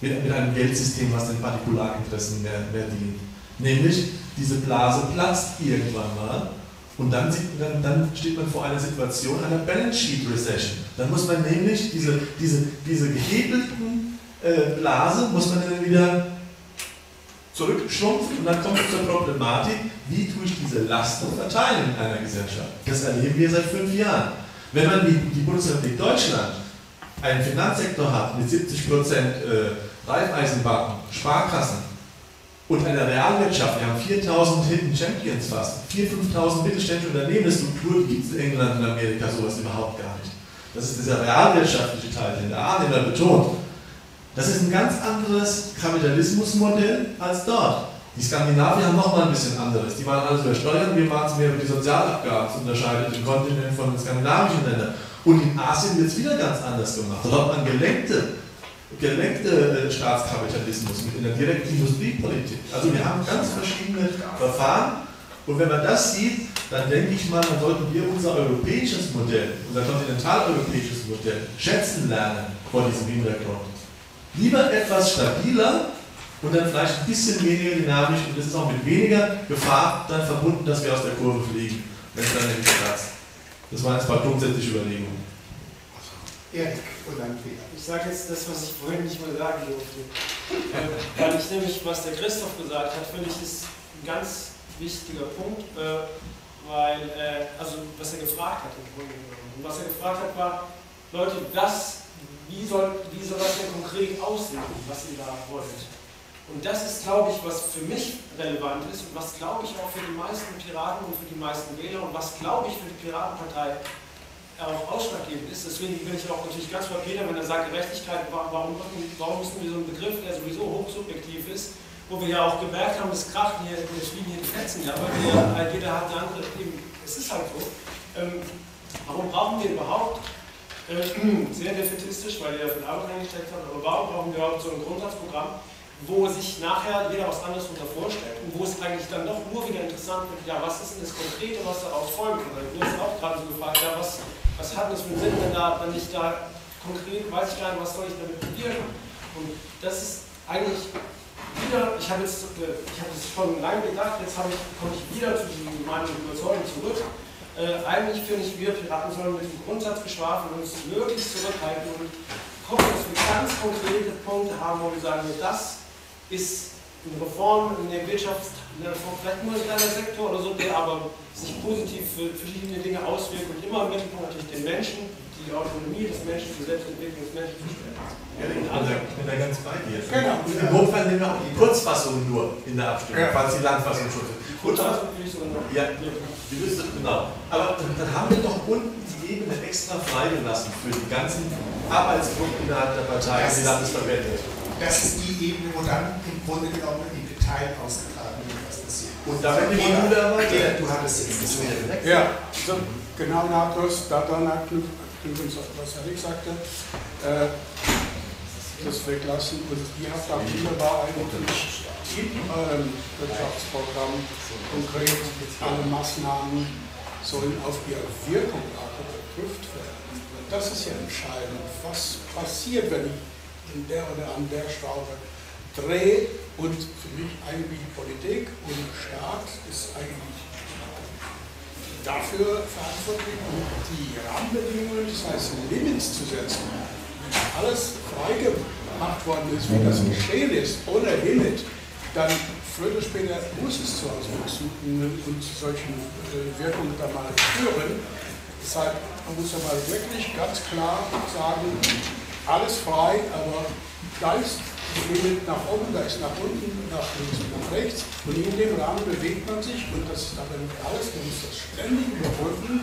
Mit, mit einem Geldsystem, was den Partikularinteressen mehr, mehr dient. Nämlich, diese Blase platzt irgendwann mal und dann, dann, dann, steht man vor einer Situation einer Balance Sheet Recession. Dann muss man nämlich diese, diese, diese gehebelten äh, Blase, muss man dann wieder zurückschrumpfen und dann kommt es zur Problematik, wie tue ich diese Lasten verteilen in einer Gesellschaft. Das erleben wir seit fünf Jahren. Wenn man wie die Bundesrepublik Deutschland einen Finanzsektor hat mit 70% äh, Reifeisenbanken, Sparkassen, und eine Realwirtschaft, wir haben 4000 Hidden Champions fast, 4.000, 5.000 mittelständische Unternehmen, eine Struktur, die gibt es in England und Amerika sowas überhaupt gar nicht. Das ist dieser realwirtschaftliche Teil, den der A, den er betont. Das ist ein ganz anderes Kapitalismusmodell als dort. Die Skandinavier haben nochmal ein bisschen anderes. Die waren alles über Steuern, wir machen es mehr über die Sozialabgaben. Das unterscheidet den Kontinent von den skandinavischen Ländern. Und in Asien wird es wieder ganz anders gemacht. Dort hat man gelenkte gelenkte äh, Staatskapitalismus mit einer direkten Industriepolitik. Also wir haben ganz verschiedene Verfahren und wenn man das sieht, dann denke ich mal, dann sollten wir unser europäisches Modell, unser kontinentaleuropäisches Modell schätzen lernen vor diesem Hintergrund. Lieber etwas stabiler und dann vielleicht ein bisschen weniger dynamisch und das ist auch mit weniger Gefahr dann verbunden, dass wir aus der Kurve fliegen, wenn es dann nicht platzt. Das waren jetzt ein paar grundsätzliche Überlegungen. Erik und dann Peter. Ich sage jetzt das, was ich vorhin nicht mehr sagen durfte. äh, weil ich nämlich, was der Christoph gesagt hat, finde ich, ist ein ganz wichtiger Punkt, äh, weil, äh, also was er gefragt hat im Grunde genommen. Und was er gefragt hat, war, Leute, das, wie soll, wie soll das denn konkret aussehen, was ihr da wollt? Und das ist, glaube ich, was für mich relevant ist und was, glaube ich, auch für die meisten Piraten und für die meisten Wähler und was, glaube ich, für die Piratenpartei auch ausschlaggebend ist. Deswegen bin ich auch natürlich ganz bei Peter, wenn er sagt, Gerechtigkeit, warum, warum müssen wir so einen Begriff, der sowieso hochsubjektiv ist, wo wir ja auch gemerkt haben, es kracht hier, es fliegen hier die Fetzen, ja, weil wir, jeder hat eine andere, eben, es ist halt so. Ähm, warum brauchen wir überhaupt, äh, sehr defetistisch, weil ihr viel Arbeit reingesteckt habt, aber warum brauchen wir überhaupt so ein Grundsatzprogramm, wo sich nachher jeder was anderes darunter vorstellt und wo es eigentlich dann doch nur wieder interessant wird, ja, was ist denn das Konkrete, was daraus folgt? Du hast auch gerade so gefragt, ja, was, was hat das für einen Sinn, wenn, da, wenn ich da konkret, weiß ich gar nicht, was soll ich damit probieren? Und das ist eigentlich wieder, ich habe jetzt, ich habe es schon lange gedacht, jetzt ich, komme ich wieder zu meinem Überzeugung zurück. Äh, eigentlich finde ich, wir Piraten sollen mit dem Grundsatz bestrafen und uns möglichst zurückhalten und gucken, dass wir ganz konkrete Punkte haben, wo wir sagen, das ist eine Reform in der Wirtschaft, vielleicht nur ein kleiner Sektor oder so, der aber sich positiv für verschiedene Dinge auswirkt und immer im Mittelpunkt natürlich den Menschen, die Autonomie des Menschen, die Selbstentwicklung des Menschen zu stellen. Ja, ich bin da ganz bei dir. Genau. Im Notfall nehmen wir auch die Kurzfassung nur in der Abstimmung, ja. falls die Langfassung schon ist. Kurzfassung will ich sogar noch. Ja, die wüsste, genau. Aber dann haben wir doch unten die Ebene extra freigelassen für die ganzen Arbeitsgruppen innerhalb der Partei, die Landesverbände. Das ist die Ebene, wo dann im Grunde genommen im Detail ausgetragen wird, was passiert. Und da werden die Module erweitert. Du hattest jetzt das wieder direkt. Ja, so, genau nahtlos, daran anknüpfen, was Erik sagte. Äh, das weglassen und ihr habt auch wunderbar eigentlich in eurem Wirtschaftsprogramm konkret alle Maßnahmen sollen auf ihre Wirkung geprüft werden. Das ist ja entscheidend. Was passiert, wenn ich in der oder an der Schraube drehe und für mich eigentlich Politik und Staat ist eigentlich dafür verantwortlich, die Rahmenbedingungen, das heißt Limits zu setzen. Wenn alles freigemacht worden ist, wie das geschehen ist, ohne Limit, dann früher oder später muss es zu Auswüchsen und solchen äh, Wirkungen da mal führen. Deshalb man muss wirklich ganz klar sagen, alles frei, aber da ist Limit nach oben, da ist nach unten, nach links und nach rechts. Und in dem Rahmen bewegt man sich und das ist aber nicht alles, man muss das ständig überprüfen,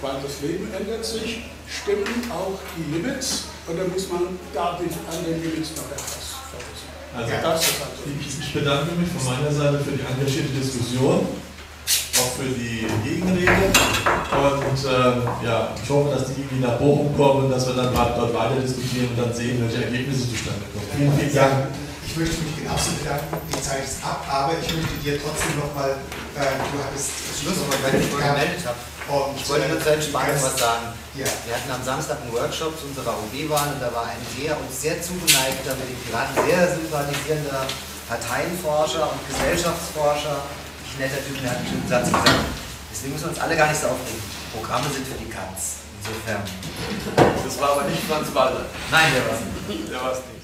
weil das Leben ändert sich, stimmen auch die Limits und dann muss man da an den Limits noch etwas verbessern. Also das ist also ich, ich bedanke mich von meiner Seite für die engagierte Diskussion auch für die Gegenrede. Und ähm, ja, ich hoffe, dass die irgendwie nach Bochum kommen und dass wir dann dort weiter diskutieren und dann sehen, welche Ergebnisse zustande kommen. Vielen, vielen Dank. Ich möchte mich genauso bedanken, die Zeit ist ab, aber ich möchte dir trotzdem nochmal, äh, du hattest Schluss, weil ich mich gemeldet habe. ich wollte nur zu Entspannung was sagen. Ja. Wir hatten am Samstag einen Workshop zu unserer OB-Wahl und da war ein sehr uns sehr zugeneigter, mit den Piraten sehr sympathisierender Parteienforscher und Gesellschaftsforscher netter Typ, der hat einen schönen Satz gesagt. Deswegen müssen wir uns alle gar nicht so aufregen. Programme sind für die Katz. Insofern. Das war aber nicht Franz Walter. Nein, der war es nicht. Der war es nicht.